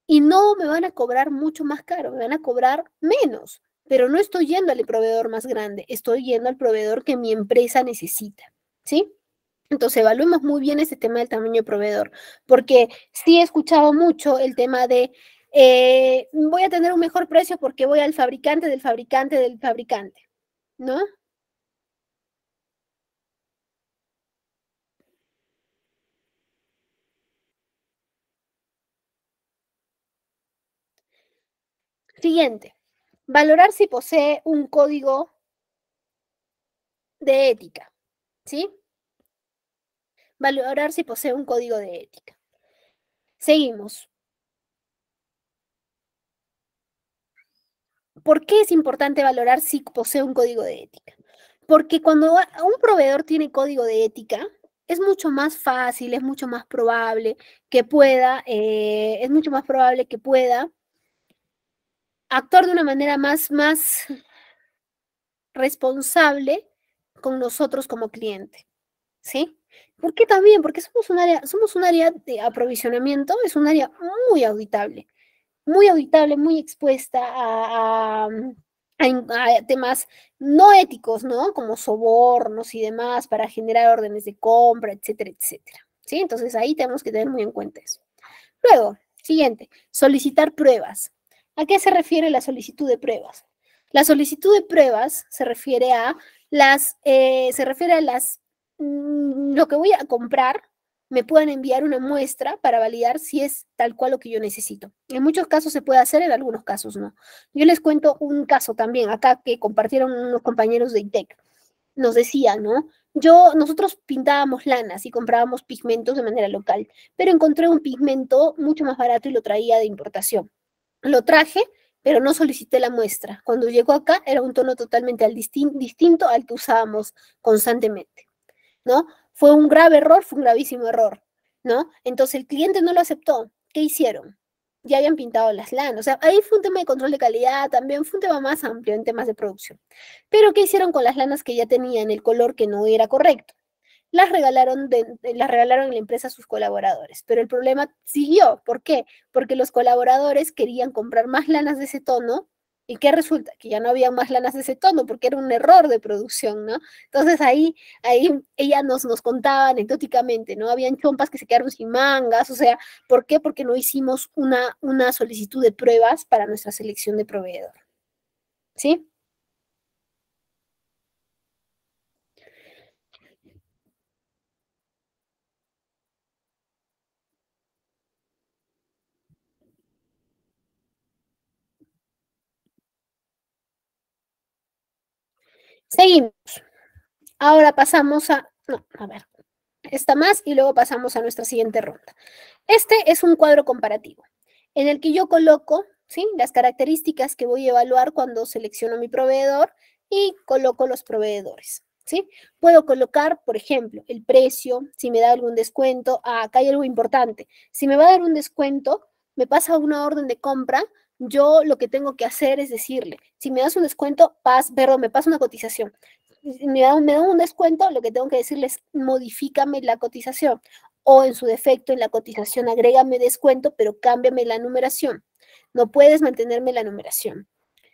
Speaker 1: Y no me van a cobrar mucho más caro, me van a cobrar menos. Pero no estoy yendo al proveedor más grande, estoy yendo al proveedor que mi empresa necesita. ¿Sí? Entonces, evaluemos muy bien ese tema del tamaño de proveedor, porque sí he escuchado mucho el tema de eh, voy a tener un mejor precio porque voy al fabricante del fabricante del fabricante, ¿no? Siguiente, valorar si posee un código de ética, ¿sí? Valorar si posee un código de ética. Seguimos. ¿Por qué es importante valorar si posee un código de ética? Porque cuando un proveedor tiene código de ética, es mucho más fácil, es mucho más probable que pueda, eh, es mucho más probable que pueda actuar de una manera más, más responsable con nosotros como cliente. ¿Sí? ¿Por qué también? Porque somos un área, somos un área de aprovisionamiento, es un área muy auditable muy auditable, muy expuesta a, temas no éticos, ¿no? Como sobornos y demás para generar órdenes de compra, etcétera, etcétera. ¿Sí? Entonces ahí tenemos que tener muy en cuenta eso. Luego, siguiente, solicitar pruebas. ¿A qué se refiere la solicitud de pruebas? La solicitud de pruebas se refiere a las, eh, se refiere a las, mm, lo que voy a comprar me puedan enviar una muestra para validar si es tal cual lo que yo necesito. En muchos casos se puede hacer, en algunos casos no. Yo les cuento un caso también acá que compartieron unos compañeros de ITEC. Nos decían, ¿no? Yo, nosotros pintábamos lanas y comprábamos pigmentos de manera local, pero encontré un pigmento mucho más barato y lo traía de importación. Lo traje, pero no solicité la muestra. Cuando llegó acá era un tono totalmente al distinto al que usábamos constantemente, ¿no? Fue un grave error, fue un gravísimo error, ¿no? Entonces el cliente no lo aceptó. ¿Qué hicieron? Ya habían pintado las lanas. O sea, ahí fue un tema de control de calidad, también fue un tema más amplio en temas de producción. Pero ¿qué hicieron con las lanas que ya tenían el color que no era correcto? Las regalaron, las regalaron en la empresa a sus colaboradores. Pero el problema siguió. ¿Por qué? Porque los colaboradores querían comprar más lanas de ese tono ¿Y qué resulta? Que ya no había más lanas de ese tono porque era un error de producción, ¿no? Entonces ahí, ahí ella nos, nos contaba anecdóticamente, ¿no? Habían chompas que se quedaron sin mangas, o sea, ¿por qué? Porque no hicimos una, una solicitud de pruebas para nuestra selección de proveedor. ¿Sí? Seguimos. Ahora pasamos a, no, a ver, esta más y luego pasamos a nuestra siguiente ronda. Este es un cuadro comparativo en el que yo coloco ¿sí? las características que voy a evaluar cuando selecciono mi proveedor y coloco los proveedores. ¿sí? Puedo colocar, por ejemplo, el precio, si me da algún descuento. Ah, acá hay algo importante. Si me va a dar un descuento, me pasa una orden de compra yo lo que tengo que hacer es decirle, si me das un descuento, pas, perdón, me pasa una cotización. Me da, me da un descuento, lo que tengo que decirle es modifícame la cotización o en su defecto en la cotización agrégame descuento, pero cámbiame la numeración. No puedes mantenerme la numeración.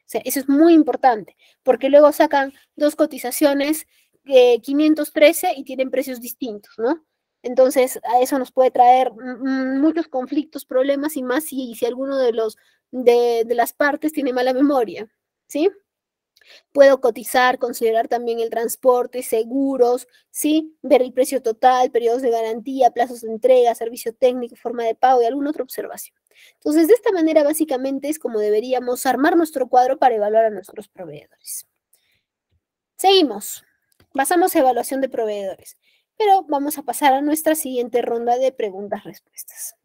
Speaker 1: Eso es muy importante, porque luego sacan dos cotizaciones, eh, 513 y tienen precios distintos, ¿no? Entonces, a eso nos puede traer muchos conflictos, problemas y más si, si alguno de, los, de, las partes tiene mala memoria, ¿sí? Puedo cotizar, considerar también el transporte, seguros, ¿sí? Ver el precio total, periodos de garantía, plazos de entrega, servicio técnico, forma de pago y alguna otra observación. Entonces, de esta manera, básicamente es como deberíamos armar nuestro cuadro para evaluar a nuestros proveedores. Seguimos. Pasamos a evaluación de proveedores pero vamos a pasar a nuestra siguiente ronda de preguntas-respuestas.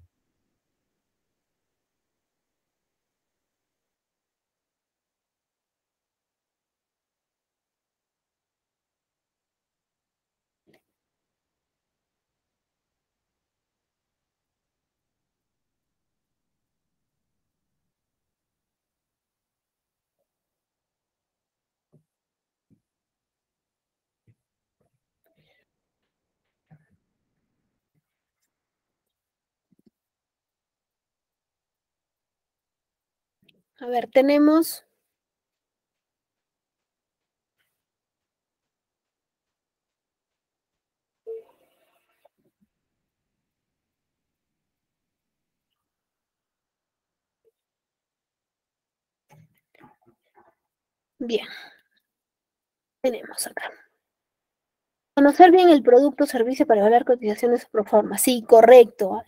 Speaker 1: A ver, tenemos Bien. Tenemos acá. Conocer bien el producto o servicio para evaluar cotizaciones pro forma. Sí, correcto.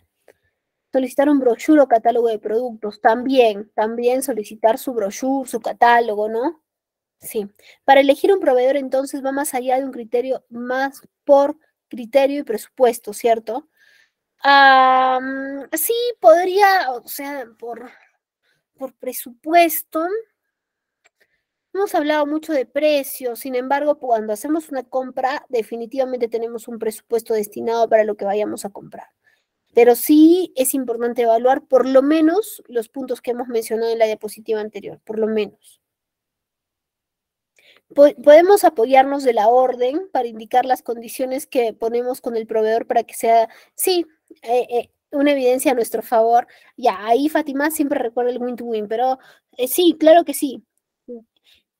Speaker 1: Solicitar un brochure o catálogo de productos. También, también solicitar su brochure, su catálogo, ¿no? Sí. Para elegir un proveedor, entonces, va más allá de un criterio, más por criterio y presupuesto, ¿cierto? sí, podría, o sea, por, por presupuesto. Hemos hablado mucho de precios, sin embargo, cuando hacemos una compra, definitivamente tenemos un presupuesto destinado para lo que vayamos a comprar. Pero sí es importante evaluar por lo menos los puntos que hemos mencionado en la diapositiva anterior, por lo menos. Podemos apoyarnos de la orden para indicar las condiciones que ponemos con el proveedor para que sea, sí, eh, eh, una evidencia a nuestro favor. Ya, ahí Fátima siempre recuerda el win-to-win, pero eh, sí, claro que sí.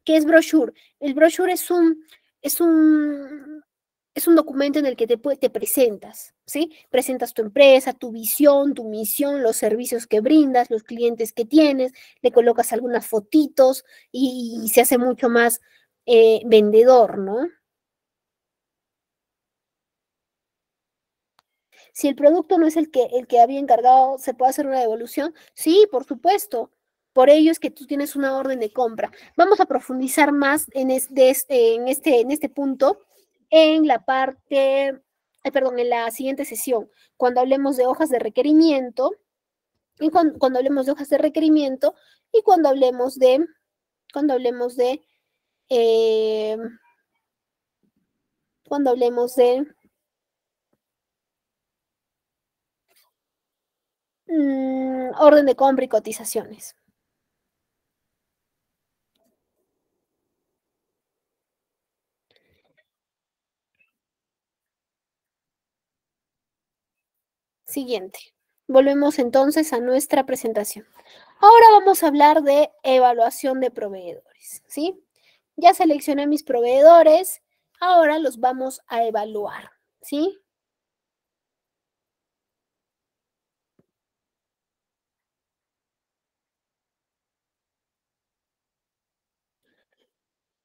Speaker 1: ¿Qué es brochure? El brochure es un, es un, es un documento en el que te, te presentas, ¿sí? Presentas tu empresa, tu visión, tu misión, los servicios que brindas, los clientes que tienes, le colocas algunas fotitos y se hace mucho más eh, vendedor, ¿no? Si el producto no es el que, el que había encargado, ¿se puede hacer una devolución? Sí, por supuesto. Por ello es que tú tienes una orden de compra. Vamos a profundizar más en, este, en, este, en este punto en la parte, perdón, en la siguiente sesión, cuando hablemos de hojas de requerimiento, y cuando, cuando hablemos de hojas de requerimiento y cuando hablemos de, cuando hablemos de eh, cuando hablemos de mm, orden de compra y cotizaciones. Siguiente. Volvemos entonces a nuestra presentación. Ahora vamos a hablar de evaluación de proveedores, ¿sí? Ya seleccioné mis proveedores, ahora los vamos a evaluar, ¿sí?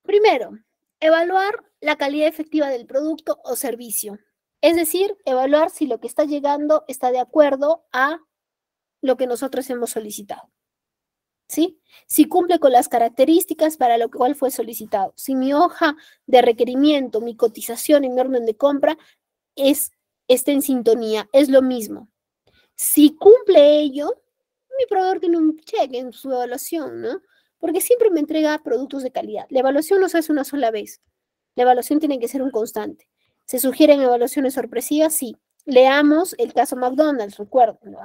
Speaker 1: Primero, evaluar la calidad efectiva del producto o servicio. Es decir, evaluar si lo que está llegando está de acuerdo a lo que nosotros hemos solicitado. ¿sí? Si cumple con las características para lo cual fue solicitado. Si mi hoja de requerimiento, mi cotización y mi orden de compra es, está en sintonía, es lo mismo. Si cumple ello, mi proveedor tiene un cheque en su evaluación, ¿no? Porque siempre me entrega productos de calidad. La evaluación no se hace una sola vez. La evaluación tiene que ser un constante. ¿Se sugieren evaluaciones sorpresivas? Sí. Leamos el caso McDonald's, recuerden.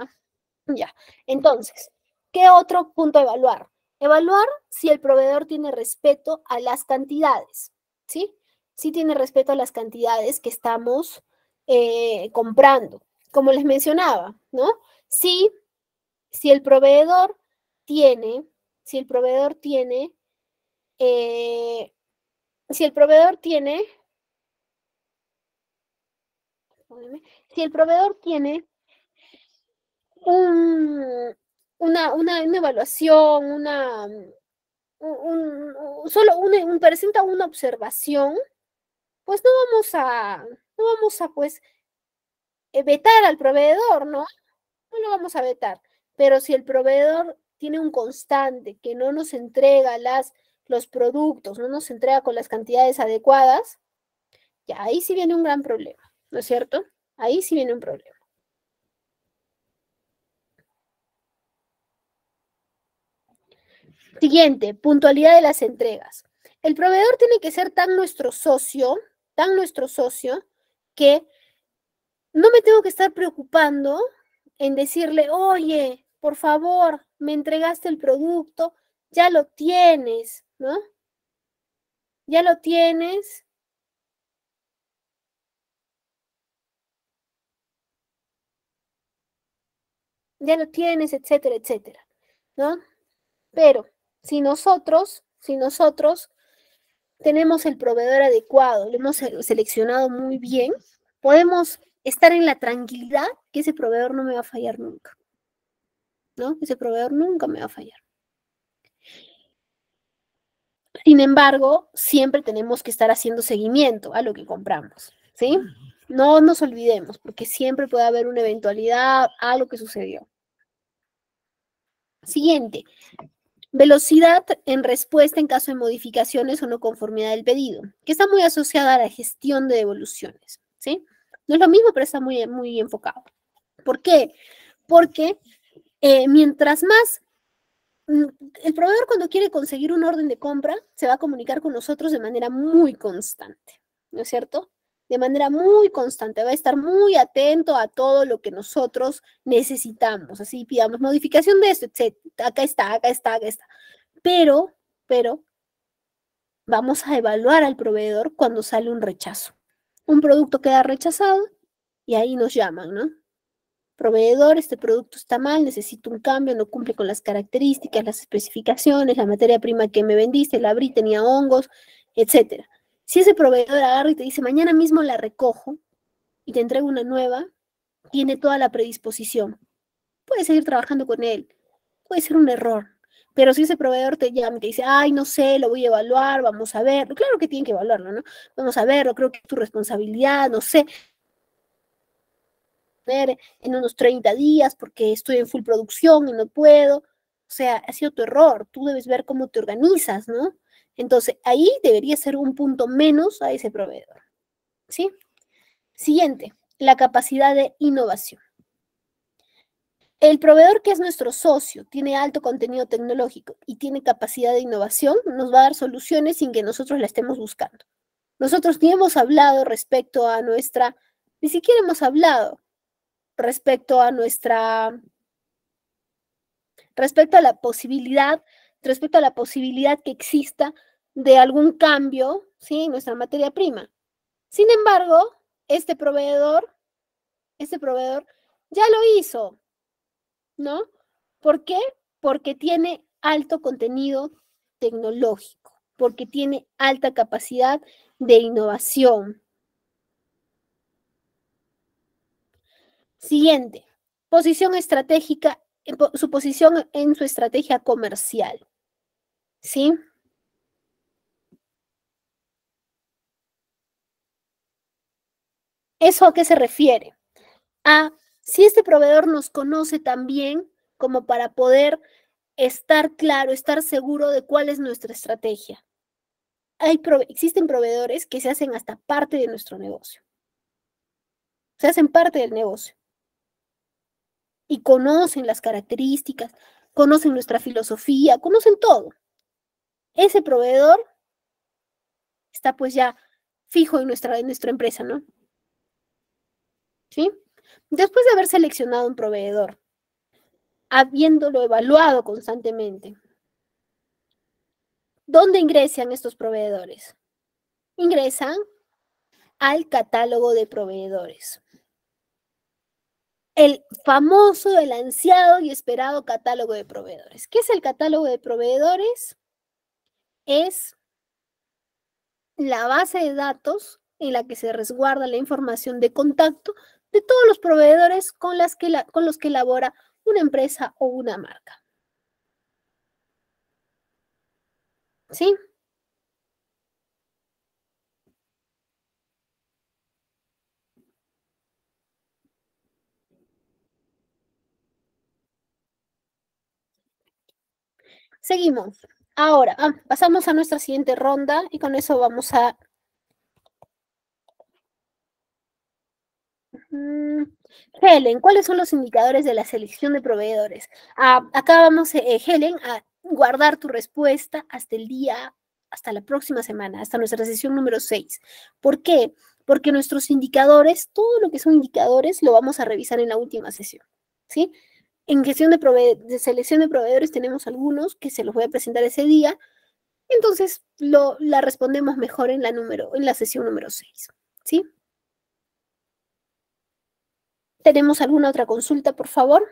Speaker 1: Ya. Entonces, ¿Qué otro punto evaluar? Evaluar si el proveedor tiene respeto a las cantidades, ¿sí? Si tiene respeto a las cantidades que estamos eh, comprando. Como les mencionaba, ¿no? Si, si el proveedor tiene, si el proveedor tiene, eh, si el proveedor tiene, si el proveedor tiene un, una, una, evaluación, una, un, solo un, presenta una observación, pues no vamos a, no vamos a pues eh, vetar al proveedor, ¿no? No lo vamos a vetar. Pero si el proveedor tiene un constante que no nos entrega las, los productos, no nos entrega con las cantidades adecuadas, ya ahí sí viene un gran problema, ¿no es cierto? Ahí sí viene un problema. Siguiente, puntualidad de las entregas. El proveedor tiene que ser tan nuestro socio, tan nuestro socio, que no me tengo que estar preocupando en decirle, oye, por favor, me entregaste el producto, ya lo tienes, ¿no? Ya lo tienes. Ya lo tienes, etcétera, etcétera, ¿no? Pero si nosotros, si nosotros tenemos el proveedor adecuado, lo hemos seleccionado muy bien, podemos estar en la tranquilidad que ese proveedor no me va a fallar nunca. ¿No? Ese proveedor nunca me va a fallar. Sin embargo, siempre tenemos que estar haciendo seguimiento a lo que compramos, ¿sí? No nos olvidemos, porque siempre puede haber una eventualidad, algo que sucedió. Siguiente, velocidad en respuesta en caso de modificaciones o no conformidad del pedido, que está muy asociada a la gestión de devoluciones, ¿sí? No es lo mismo, pero está muy, muy enfocado. ¿Por qué? Porque eh, mientras más mm, el proveedor cuando quiere conseguir un orden de compra se va a comunicar con nosotros de manera muy constante, ¿no es cierto? De manera muy constante, va a estar muy atento a todo lo que nosotros necesitamos. Así pidamos modificación de esto, etc. Acá está, acá está, acá está. Pero, pero, vamos a evaluar al proveedor cuando sale un rechazo. Un producto queda rechazado y ahí nos llaman, ¿no? proveedor, este producto está mal, necesito un cambio, no cumple con las características, las especificaciones, la materia prima que me vendiste, la abrí, tenía hongos, etc. Si ese proveedor agarra y te dice, mañana mismo la recojo y te entrego una nueva, tiene toda la predisposición. Puedes seguir trabajando con él. Puede ser un error. Pero si ese proveedor te llama y te dice, ay, no sé, lo voy a evaluar, vamos a verlo. Claro que tienen que evaluarlo, ¿no? Vamos a verlo, creo que es tu responsabilidad, no sé en unos 30 días porque estoy en full producción y no puedo. O sea, ha sido tu error. Tú debes ver cómo te organizas, ¿no? Entonces, ahí debería ser un punto menos a ese proveedor. ¿Sí? Siguiente, la capacidad de innovación. El proveedor que es nuestro socio tiene alto contenido tecnológico y tiene capacidad de innovación, nos va a dar soluciones sin que nosotros la estemos buscando. Nosotros ni hemos hablado respecto a nuestra, ni siquiera hemos hablado respecto a nuestra, respecto a la posibilidad, respecto a la posibilidad que exista de algún cambio, ¿sí? En nuestra materia prima. Sin embargo, este proveedor, este proveedor ya lo hizo, ¿no? ¿Por qué? Porque tiene alto contenido tecnológico, porque tiene alta capacidad de innovación, Siguiente, posición estratégica, su posición en su estrategia comercial. ¿Sí? ¿Eso a qué se refiere? A si este proveedor nos conoce también como para poder estar claro, estar seguro de cuál es nuestra estrategia. Hay existen proveedores que se hacen hasta parte de nuestro negocio. Se hacen parte del negocio y conocen las características, conocen nuestra filosofía, conocen todo. Ese proveedor está pues ya fijo en nuestra, en nuestra empresa, ¿no? ¿Sí? Después de haber seleccionado un proveedor, habiéndolo evaluado constantemente, ¿dónde ingresan estos proveedores? Ingresan al catálogo de proveedores el famoso, el ansiado y esperado catálogo de proveedores. ¿Qué es el catálogo de proveedores? Es la base de datos en la que se resguarda la información de contacto de todos los proveedores con, las que con los que elabora una empresa o una marca. ¿Sí? Seguimos. Ahora, ah, pasamos a nuestra siguiente ronda y con eso vamos a... Helen, ¿cuáles son los indicadores de la selección de proveedores? Ah, acá vamos, eh, Helen, a guardar tu respuesta hasta el día, hasta la próxima semana, hasta nuestra sesión número 6. ¿Por qué? Porque nuestros indicadores, todo lo que son indicadores, lo vamos a revisar en la última sesión. ¿Sí? En gestión de, selección de proveedores tenemos algunos que se los voy a presentar ese día. Entonces, lo, la respondemos mejor en la, número, en la sesión número 6. ¿Sí? ¿Tenemos alguna otra consulta, por favor?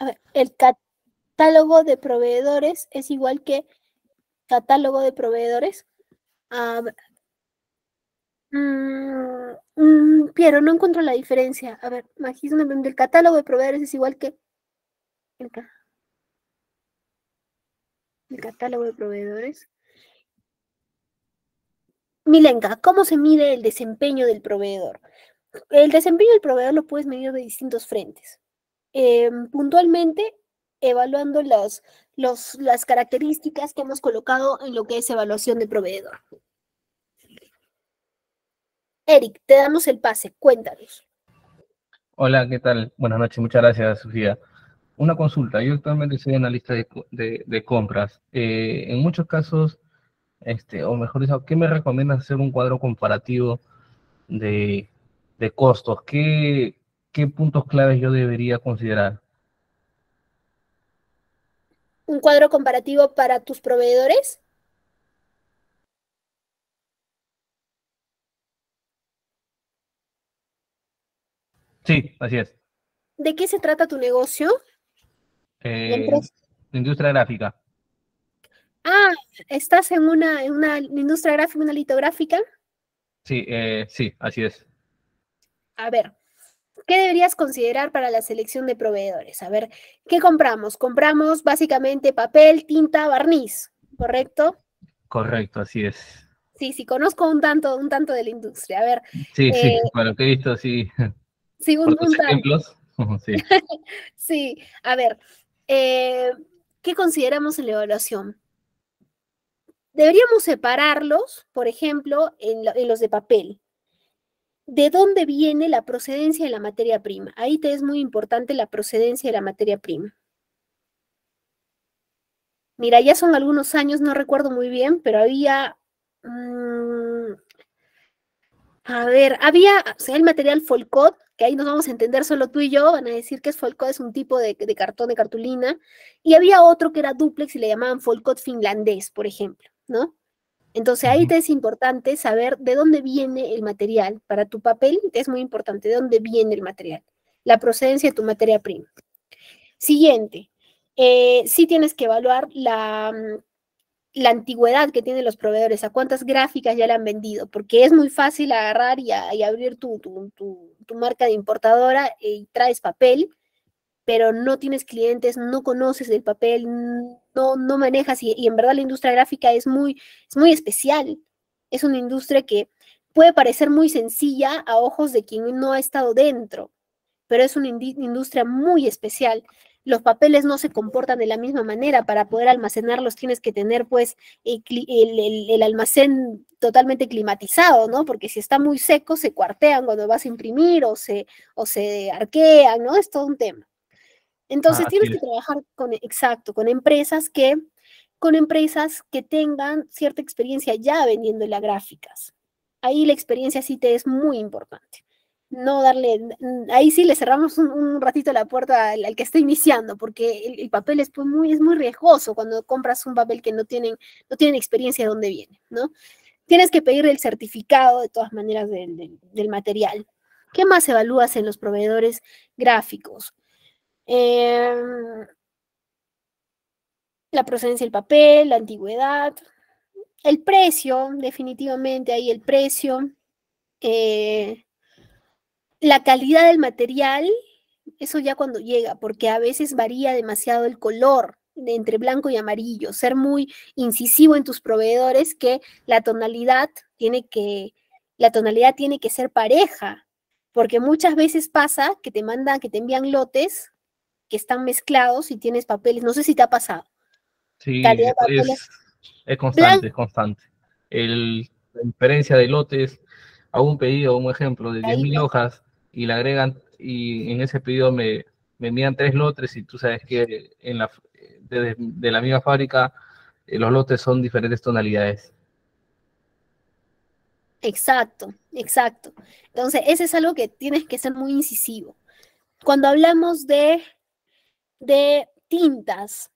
Speaker 1: A ver, el catálogo de proveedores es igual que catálogo de proveedores. A mm, mm, Piero, no encuentro la diferencia. A ver, magísimo el catálogo de proveedores es igual que el catálogo de proveedores. Milenka, ¿cómo se mide el desempeño del proveedor? El desempeño del proveedor lo puedes medir de distintos frentes. Em, puntualmente, evaluando los, los, las características que hemos colocado en lo que es evaluación de proveedor. Eric, te damos el pase, cuéntanos.
Speaker 5: Hola, ¿qué tal? Buenas noches, muchas gracias, Sofía. Una consulta, yo actualmente soy analista de- de compras. Eh, en muchos casos, este, o mejor dicho, ¿qué me recomiendas hacer un cuadro comparativo de, de costos? ¿Qué, qué puntos claves yo debería considerar?
Speaker 1: Un cuadro comparativo para tus proveedores.
Speaker 5: Sí, así es.
Speaker 1: ¿De qué se trata tu negocio?
Speaker 5: Eh, industria gráfica.
Speaker 1: Ah, ¿estás en una, en una industria gráfica, una litográfica?
Speaker 5: Sí, eh, sí, así es.
Speaker 1: A ver, ¿qué deberías considerar para la selección de proveedores? A ver, ¿qué compramos? Compramos básicamente papel, tinta, barniz, ¿correcto?
Speaker 5: Correcto, así es.
Speaker 1: Sí, sí, conozco un tanto, un tanto de la industria. A ver,
Speaker 5: Sí, sí,
Speaker 1: Eh,
Speaker 5: por lo que he visto, sí,
Speaker 1: sí, un,
Speaker 5: por tus
Speaker 1: un tanto.
Speaker 5: ejemplos. Sí.
Speaker 1: Sí, a ver, eh, ¿qué consideramos en la evaluación? Deberíamos separarlos, por ejemplo, en, lo- en los de papel. ¿De dónde viene la procedencia de la materia prima? Ahí te es muy importante la procedencia de la materia prima. Mira, ya son algunos años, no recuerdo muy bien, pero había, mm, a ver, había, el material Folcot, que ahí nos vamos a entender solo tú y yo, van a decir que es Folcot, es un tipo de, de cartón, de cartulina, y había otro que era duplex y le llamaban Folcot finlandés, por ejemplo, ¿no? Entonces ahí te es importante saber de dónde viene el material. Para tu papel es muy importante de dónde viene el material, la procedencia de tu materia prima. Siguiente, eh, sí tienes que evaluar la, mm, la antigüedad que tienen los proveedores, a cuántas gráficas ya le han vendido, porque es muy fácil agarrar y, a- y abrir tu, tu- tu- tu marca de importadora y traes papel, pero no tienes clientes, no conoces del papel, no, no manejas, y, y en verdad la industria gráfica es muy, es muy especial. Es una industria que puede parecer muy sencilla a ojos de quien no ha estado dentro, pero es una industria muy especial. Los papeles no se comportan de la misma manera. Para poder almacenarlos tienes que tener pues el, el- el- el almacén totalmente climatizado, ¿no? Porque si está muy seco se cuartean cuando vas a imprimir o se, o se arquean, ¿no? Es todo un tema. Entonces
Speaker 5: Ah,
Speaker 1: tienes que trabajar con, exacto, con empresas que, con empresas que tengan cierta experiencia ya vendiendo las gráficas. Ahí la experiencia sí te es muy importante. No darle, ahí sí le cerramos un, un ratito la puerta al, al que está iniciando, porque el, el papel es pues muy, es muy riesgoso cuando compras un papel que no tienen, no tienen experiencia de dónde viene, ¿no? Tienes que pedir el certificado de todas maneras del, del- del material. ¿Qué más evalúas en los proveedores gráficos? Em, la procedencia del papel, la antigüedad, el precio, definitivamente ahí el precio, eh, la calidad del material, eso ya cuando llega, porque a veces varía demasiado el color entre blanco y amarillo, ser muy incisivo en tus proveedores que la tonalidad tiene que, la tonalidad tiene que ser pareja, porque muchas veces pasa que te mandan, que te envían lotes que están mezclados y tienes papeles, no sé si te ha pasado.
Speaker 5: Sí,
Speaker 1: de
Speaker 5: es, constante, es constante. El, la diferencia de lotes a un pedido, un ejemplo, de
Speaker 1: Ahí
Speaker 5: 10.000
Speaker 1: está.
Speaker 5: hojas y le agregan, y en ese pedido me, me envían tres lotes y tú sabes que en la, de, de la misma fábrica eh, los lotes son diferentes tonalidades.
Speaker 1: Exacto, exacto. Entonces, ese es algo que tienes que ser muy incisivo. Cuando hablamos de, de tintas,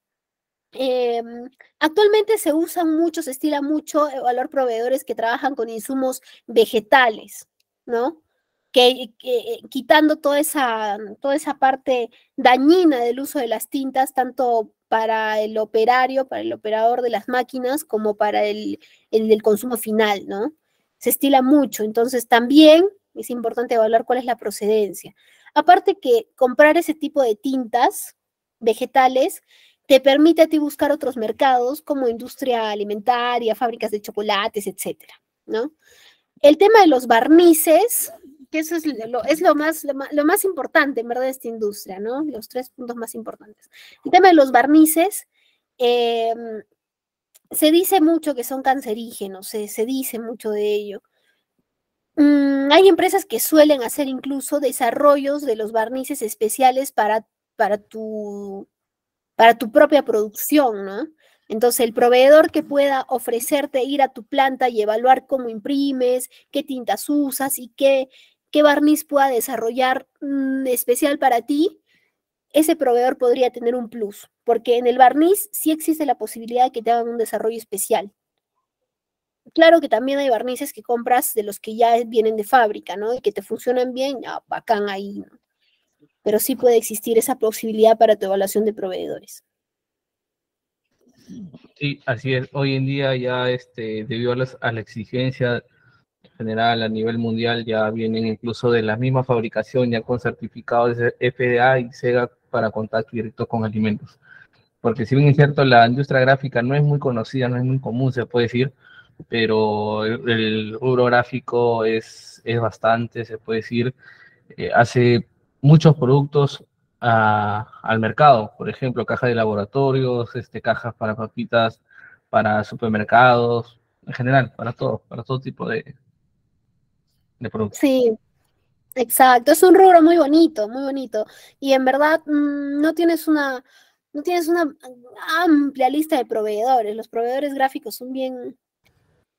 Speaker 1: em, actualmente se usan mucho, se estila mucho evaluar proveedores que trabajan con insumos vegetales, ¿no? que, que, quitando toda esa, toda esa parte dañina del uso de las tintas, tanto para el operario, para el operador de las máquinas, como para el, el del consumo final, ¿no? Se estila mucho, entonces también es importante evaluar cuál es la procedencia. Aparte que comprar ese tipo de tintas vegetales te permite a ti buscar otros mercados como industria alimentaria, fábricas de chocolates, etcétera, ¿no? El tema de los barnices, que eso es lo, es lo más, lo, más importante, en verdad, de esta industria, ¿no? Los tres puntos más importantes. El tema de los barnices, eh, se dice mucho que son cancerígenos, se, se dice mucho de ello. Mm, hay empresas que suelen hacer incluso desarrollos de los barnices especiales para, para, tu, para tu propia producción, ¿no? Entonces, el proveedor que pueda ofrecerte ir a tu planta y evaluar cómo imprimes, qué tintas usas y qué, qué barniz pueda desarrollar mm, especial para ti, ese proveedor podría tener un plus, porque en el barniz sí existe la posibilidad de que te hagan un desarrollo especial. Claro que también hay barnices que compras de los que ya vienen de fábrica, ¿no? Y que te funcionan bien, ya, bacán ahí, ¿no? Pero sí puede existir esa posibilidad para tu evaluación de proveedores.
Speaker 5: Sí, así es. Hoy en día ya, este, debido a, la exigencia general a nivel mundial, ya vienen incluso de la misma fabricación, ya con certificados de FDA y SEGA para contacto directo con alimentos. Porque si bien es cierto, la industria gráfica no es muy conocida, no es muy común, se puede decir, pero el, rubro gráfico es, es bastante, se puede decir, eh, hace muchos productos a, al mercado, por ejemplo, cajas de laboratorios, este, cajas para papitas, para supermercados, en general, para todo, para todo tipo de, de productos.
Speaker 1: Sí, exacto, es un rubro muy bonito, muy bonito, y en verdad mmm, no tienes una... No tienes una amplia lista de proveedores. Los proveedores gráficos son bien,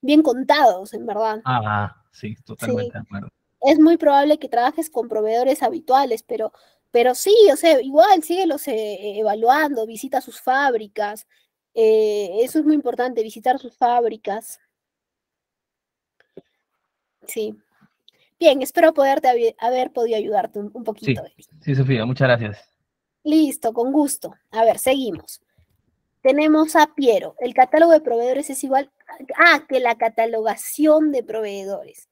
Speaker 1: bien contados, en verdad.
Speaker 5: Ah, sí, totalmente sí. de acuerdo.
Speaker 1: Es muy probable que trabajes con proveedores habituales, pero, pero sí, o sea, igual síguelos eh, evaluando, visita sus fábricas. Eh, eso es muy importante, visitar sus fábricas. Sí. Bien, espero poderte haber, haber podido ayudarte un, un poquito.
Speaker 5: Sí, sí, Sofía, muchas gracias.
Speaker 1: Listo, con gusto. A ver, seguimos. Tenemos a Piero. El catálogo de proveedores es igual ah, que la catalogación de proveedores.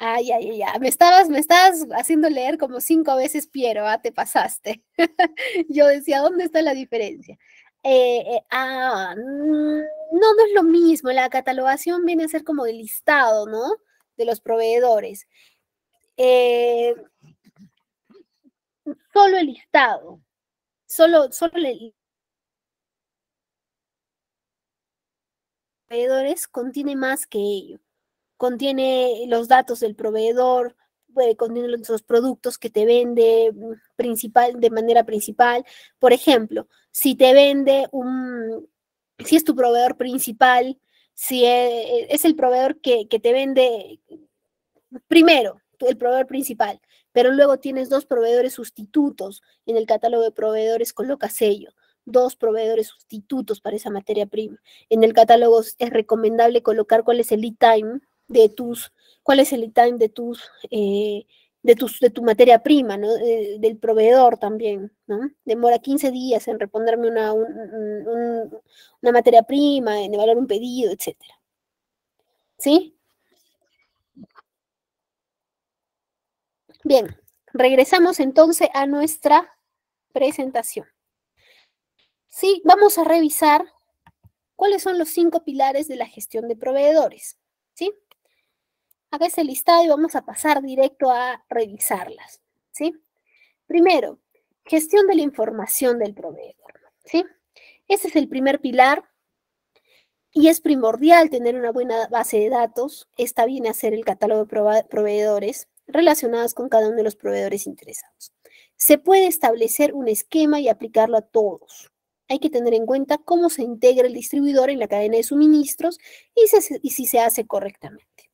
Speaker 1: Ay, ay, ay, me estabas, me estabas haciendo leer como cinco veces Piero, ah, te pasaste. Yo decía, ¿dónde está la diferencia? Eh, eh, ah, no, no es lo mismo. La catalogación viene a ser como el listado, ¿no? De los proveedores. Eh, solo el listado. Solo, solo el, proveedores contiene más que ello. Contiene los datos del proveedor, puede, contiene los productos que te vende principal, de manera principal. Por ejemplo, si te vende un, si es tu proveedor principal, si es, es el proveedor que, que te vende primero, el proveedor principal, pero luego tienes dos proveedores sustitutos en el catálogo de proveedores, coloca sello dos proveedores sustitutos para esa materia prima. En el catálogo es recomendable colocar cuál es el lead time de tus, cuál es el time de tus, eh, de, tus, de tu materia prima, ¿no? Del proveedor también, ¿no? Demora 15 días en responderme una, un, un, una materia prima, en evaluar un pedido, etc. ¿Sí? Bien, regresamos entonces a nuestra presentación. Sí, vamos a revisar cuáles son los cinco pilares de la gestión de proveedores. ¿Sí? Acá es listado y vamos a pasar directo a revisarlas. ¿Sí? Primero, gestión de la información del proveedor. ¿Sí? Ese es el primer pilar y es primordial tener una buena base de datos. Está bien hacer el catálogo de proveedores relacionados con cada uno de los proveedores interesados. Se puede establecer un esquema y aplicarlo a todos hay que tener en cuenta cómo se integra el distribuidor en la cadena de suministros y si se hace correctamente.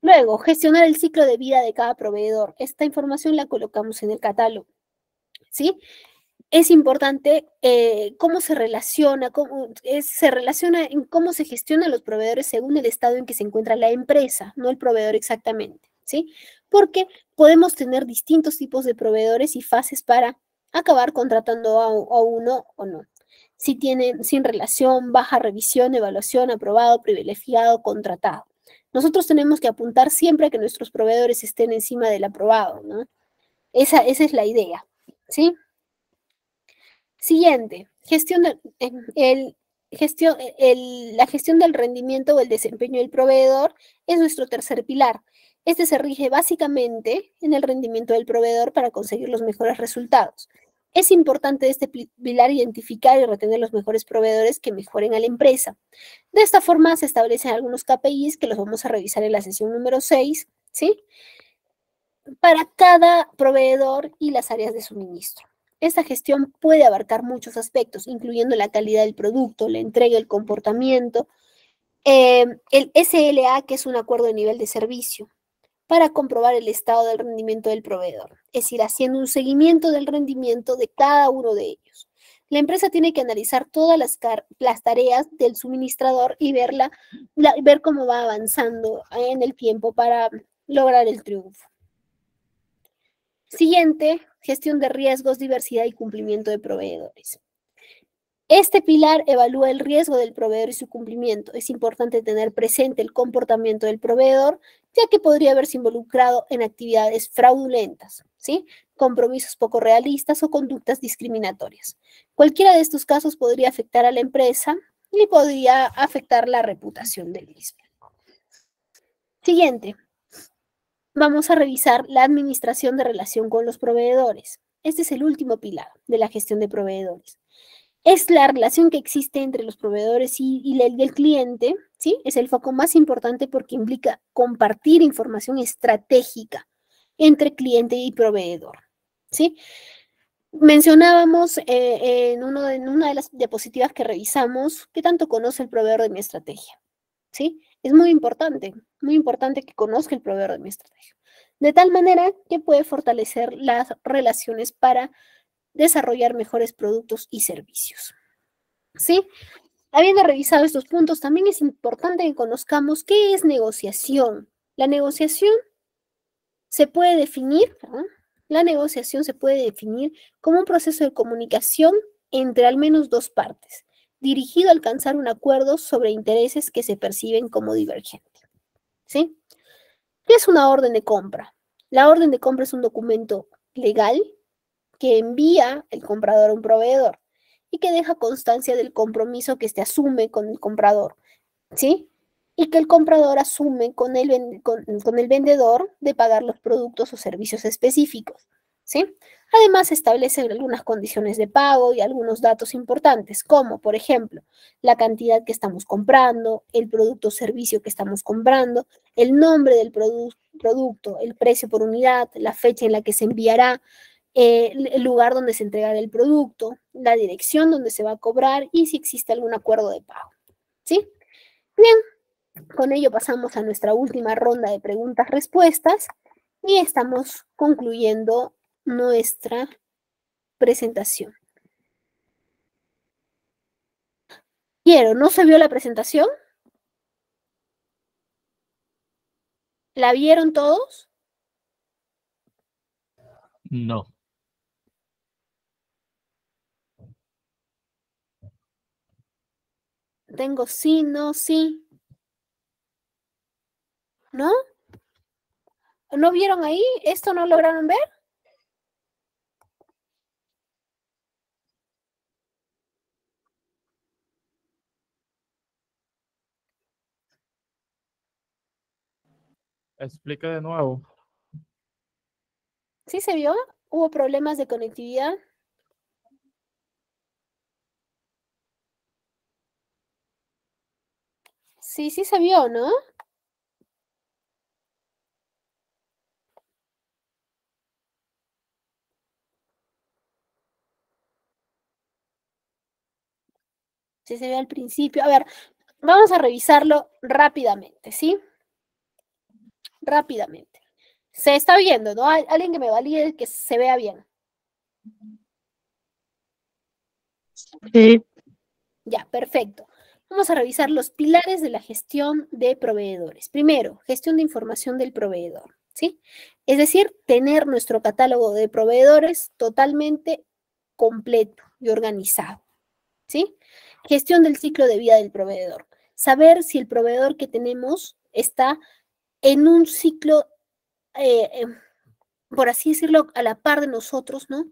Speaker 1: Luego, gestionar el ciclo de vida de cada proveedor. Esta información la colocamos en el catálogo. ¿Sí? Es importante eh, cómo se relaciona, cómo, se relaciona en cómo se gestionan los proveedores según el estado en que se encuentra la empresa, no el proveedor exactamente. ¿sí? Porque podemos tener distintos tipos de proveedores y fases para acabar contratando a, a uno o no. Si tienen sin relación, baja revisión, evaluación, aprobado, privilegiado, contratado. Nosotros tenemos que apuntar siempre a que nuestros proveedores estén encima del aprobado, ¿no? Esa, esa es la idea, ¿sí? Siguiente, gestión de, el, gestión, el, la gestión del rendimiento o el desempeño del proveedor es nuestro tercer pilar. Este se rige básicamente en el rendimiento del proveedor para conseguir los mejores resultados. Es importante este pilar identificar y retener los mejores proveedores que mejoren a la empresa. De esta forma se establecen algunos KPIs que los vamos a revisar en la sesión número 6, ¿sí? Para cada proveedor y las áreas de suministro. Esta gestión puede abarcar muchos aspectos, incluyendo la calidad del producto, la entrega, el comportamiento, eh, el SLA, que es un acuerdo de nivel de servicio, para comprobar el estado del rendimiento del proveedor, es decir, haciendo un seguimiento del rendimiento de cada uno de ellos. La empresa tiene que analizar todas las, tareas del suministrador y verla, ver cómo va avanzando en el tiempo para lograr el triunfo. Siguiente, gestión de riesgos, diversidad y cumplimiento de proveedores. Este pilar evalúa el riesgo del proveedor y su cumplimiento. Es importante tener presente el comportamiento del proveedor, ya que podría haberse involucrado en actividades fraudulentas, ¿sí? compromisos poco realistas o conductas discriminatorias. Cualquiera de estos casos podría afectar a la empresa y podría afectar la reputación del mismo. Siguiente. Vamos a revisar la administración de relación con los proveedores. Este es el último pilar de la gestión de proveedores es la relación que existe entre los proveedores y, el del cliente, ¿sí? Es el foco más importante porque implica compartir información estratégica entre cliente y proveedor, ¿sí? Mencionábamos eh, en, uno en una de las diapositivas que revisamos qué tanto conoce el proveedor de mi estrategia, ¿sí? Es muy importante, muy importante que conozca el proveedor de mi estrategia. De tal manera que puede fortalecer las relaciones para desarrollar mejores productos y servicios. ¿Sí? Habiendo revisado estos puntos, también es importante que conozcamos qué es negociación. La negociación se puede definir, la negociación se puede definir como un proceso de comunicación entre al menos dos partes, dirigido a alcanzar un acuerdo sobre intereses que se perciben como divergentes. ¿Sí? ¿Qué es una orden de compra? La orden de compra es un documento legal que envía el comprador a un proveedor y que deja constancia del compromiso que se asume con el comprador, ¿sí? Y que el comprador asume con el, con, el vendedor de pagar los productos o servicios específicos, ¿sí? Además, establecen algunas condiciones de pago y algunos datos importantes, como, por ejemplo, la cantidad que estamos comprando, el producto o servicio que estamos comprando, el nombre del producto, el precio por unidad, la fecha en la que se enviará, eh, el lugar donde se entregará el producto, la dirección donde se va a cobrar y si existe algún acuerdo de pago. ¿Sí? Bien, con ello pasamos a nuestra última ronda de preguntas-respuestas y estamos concluyendo nuestra presentación. Quiero, ¿no se vio la presentación? ¿La vieron todos?
Speaker 5: No.
Speaker 1: Tengo sí, no, sí. ¿No? ¿No vieron ahí? ¿Esto no lograron ver?
Speaker 2: Explica de nuevo.
Speaker 1: ¿Sí se vio? ¿Hubo problemas de conectividad? Sí, sí se vio, ¿no? Sí se vio al principio. A ver, vamos a revisarlo rápidamente, ¿sí? Rápidamente. Se está viendo, ¿no? Alguien que me valide que se vea bien.
Speaker 3: Sí.
Speaker 1: Ya, perfecto. Vamos a revisar los pilares de la gestión de proveedores. Primero, gestión de información del proveedor. ¿sí? Es decir, tener nuestro catálogo de proveedores totalmente completo y organizado, ¿sí? Gestión del ciclo de vida del proveedor. Saber si el proveedor que tenemos está en un ciclo, eh, em, por así decirlo, a la par de nosotros, ¿no?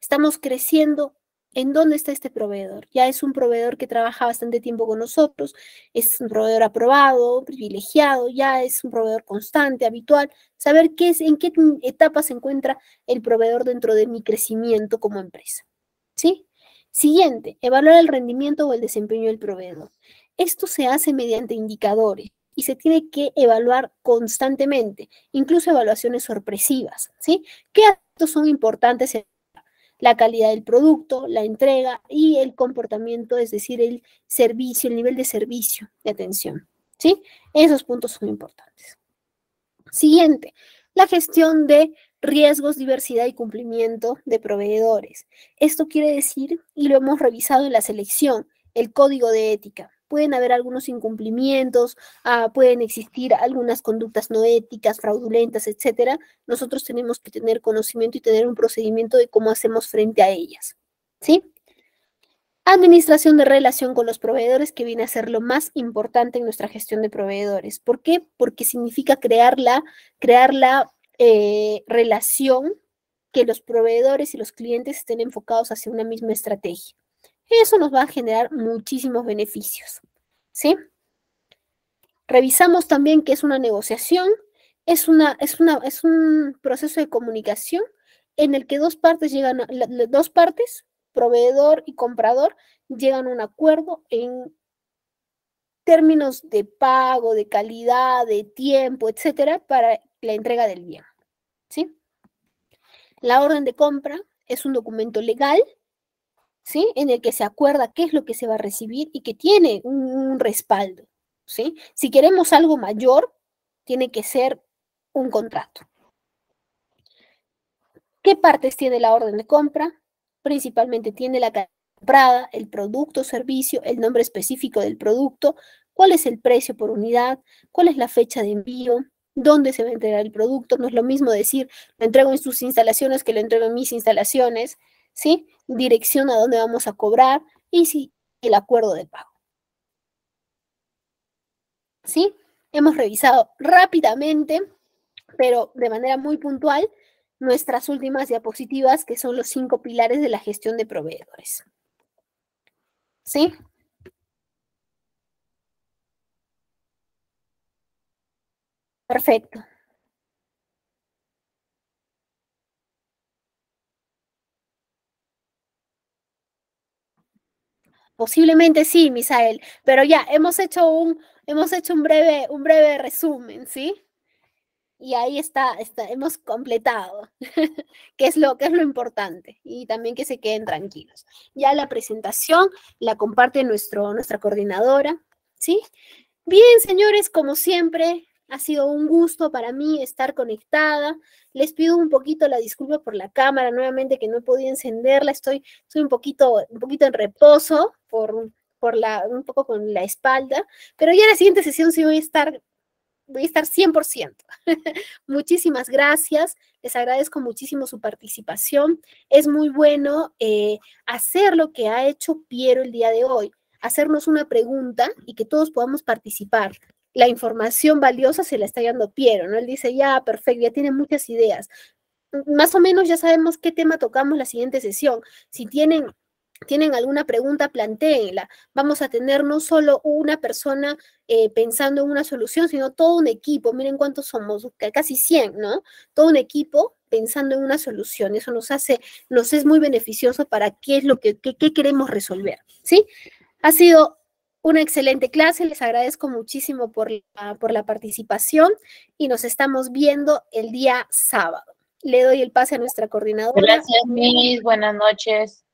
Speaker 1: Estamos creciendo. ¿En dónde está este proveedor? Ya es un proveedor que trabaja bastante tiempo con nosotros, es un proveedor aprobado, privilegiado, ya es un proveedor constante, habitual. Saber qué es, en qué etapa se encuentra el proveedor dentro de mi crecimiento como empresa. ¿Sí? Siguiente, evaluar el rendimiento o el desempeño del proveedor. Esto se hace mediante indicadores y se tiene que evaluar constantemente, incluso evaluaciones sorpresivas, ¿sí? ¿Qué aspectos son importantes? La calidad del producto, la entrega y el comportamiento, es decir, el servicio, el nivel de servicio, de atención, ¿sí? Esos puntos son importantes. Siguiente, la gestión de riesgos, diversidad y cumplimiento de proveedores. Esto quiere decir, y lo hemos revisado en la selección, el código de ética. Pueden haber algunos incumplimientos, ah, pueden existir algunas conductas no éticas, fraudulentas, etcétera. Nosotros tenemos que tener conocimiento y tener un procedimiento de cómo hacemos frente a ellas. ¿Sí? Administración de relación con los proveedores, que viene a ser lo más importante en nuestra gestión de proveedores. ¿Por qué? Porque significa crear la, crear la eh, relación que los proveedores y los clientes estén enfocados hacia una misma estrategia. Eso nos va a generar muchísimos beneficios. ¿Sí? Revisamos también qué es una negociación. Es, una, es, una, es un proceso de comunicación en el que dos partes llegan, dos partes, proveedor y comprador, llegan a un acuerdo en términos de pago, de calidad, de tiempo, etcétera, para la entrega del bien. ¿Sí? La orden de compra es un documento legal, ¿sí? En el que se acuerda qué es lo que se va a recibir y que tiene un, respaldo, ¿sí? Si queremos algo mayor, tiene que ser un contrato. ¿Qué partes tiene la orden de compra? Principalmente tiene la comprada, el producto servicio, el nombre específico del producto, cuál es el precio por unidad, cuál es la fecha de envío, dónde se va a entregar el producto. No es lo mismo decir, lo entrego en sus instalaciones que lo entrego en mis instalaciones, ¿sí? Dirección a dónde vamos a cobrar y sí, el acuerdo de pago. ¿Sí? Hemos revisado rápidamente, pero de manera muy puntual, nuestras últimas diapositivas, que son los cinco pilares de la gestión de proveedores. ¿Sí? Perfecto. Posiblemente sí, Misael, pero ya hemos hecho un, hemos hecho un breve, un breve resumen, ¿sí? Y ahí está, está hemos completado, que es lo que es lo importante, y también que se queden tranquilos. Ya la presentación la comparte nuestro, nuestra coordinadora, ¿sí? Bien, señores, como siempre, ha sido un gusto para mí estar conectada. Les pido un poquito la disculpa por la cámara, nuevamente que no he podido encenderla. Estoy, un, poquito, un poquito en reposo por, por la, un poco con la espalda, pero ya en la siguiente sesión sí voy a estar voy a estar 100%. Muchísimas gracias. Les agradezco muchísimo su participación. Es muy bueno eh, hacer lo que ha hecho Piero el día de hoy, hacernos una pregunta y que todos podamos participar la información valiosa se la está dando Piero, ¿no? Él dice, ya, perfecto, ya tiene muchas ideas. Más o menos ya sabemos qué tema tocamos la siguiente sesión. Si tienen tienen alguna pregunta, plantéenla. Vamos a tener no solo una persona eh, pensando en una solución, sino todo un equipo. Miren cuántos somos, casi 100, ¿no? Todo un equipo pensando en una solución. Eso nos hace, nos es muy beneficioso para qué es lo que qué queremos resolver, ¿sí? Ha sido una excelente clase, les agradezco muchísimo por la, por la participación y nos estamos viendo el día sábado. Le doy el pase a nuestra coordinadora.
Speaker 6: Gracias, Miss. Buenas noches.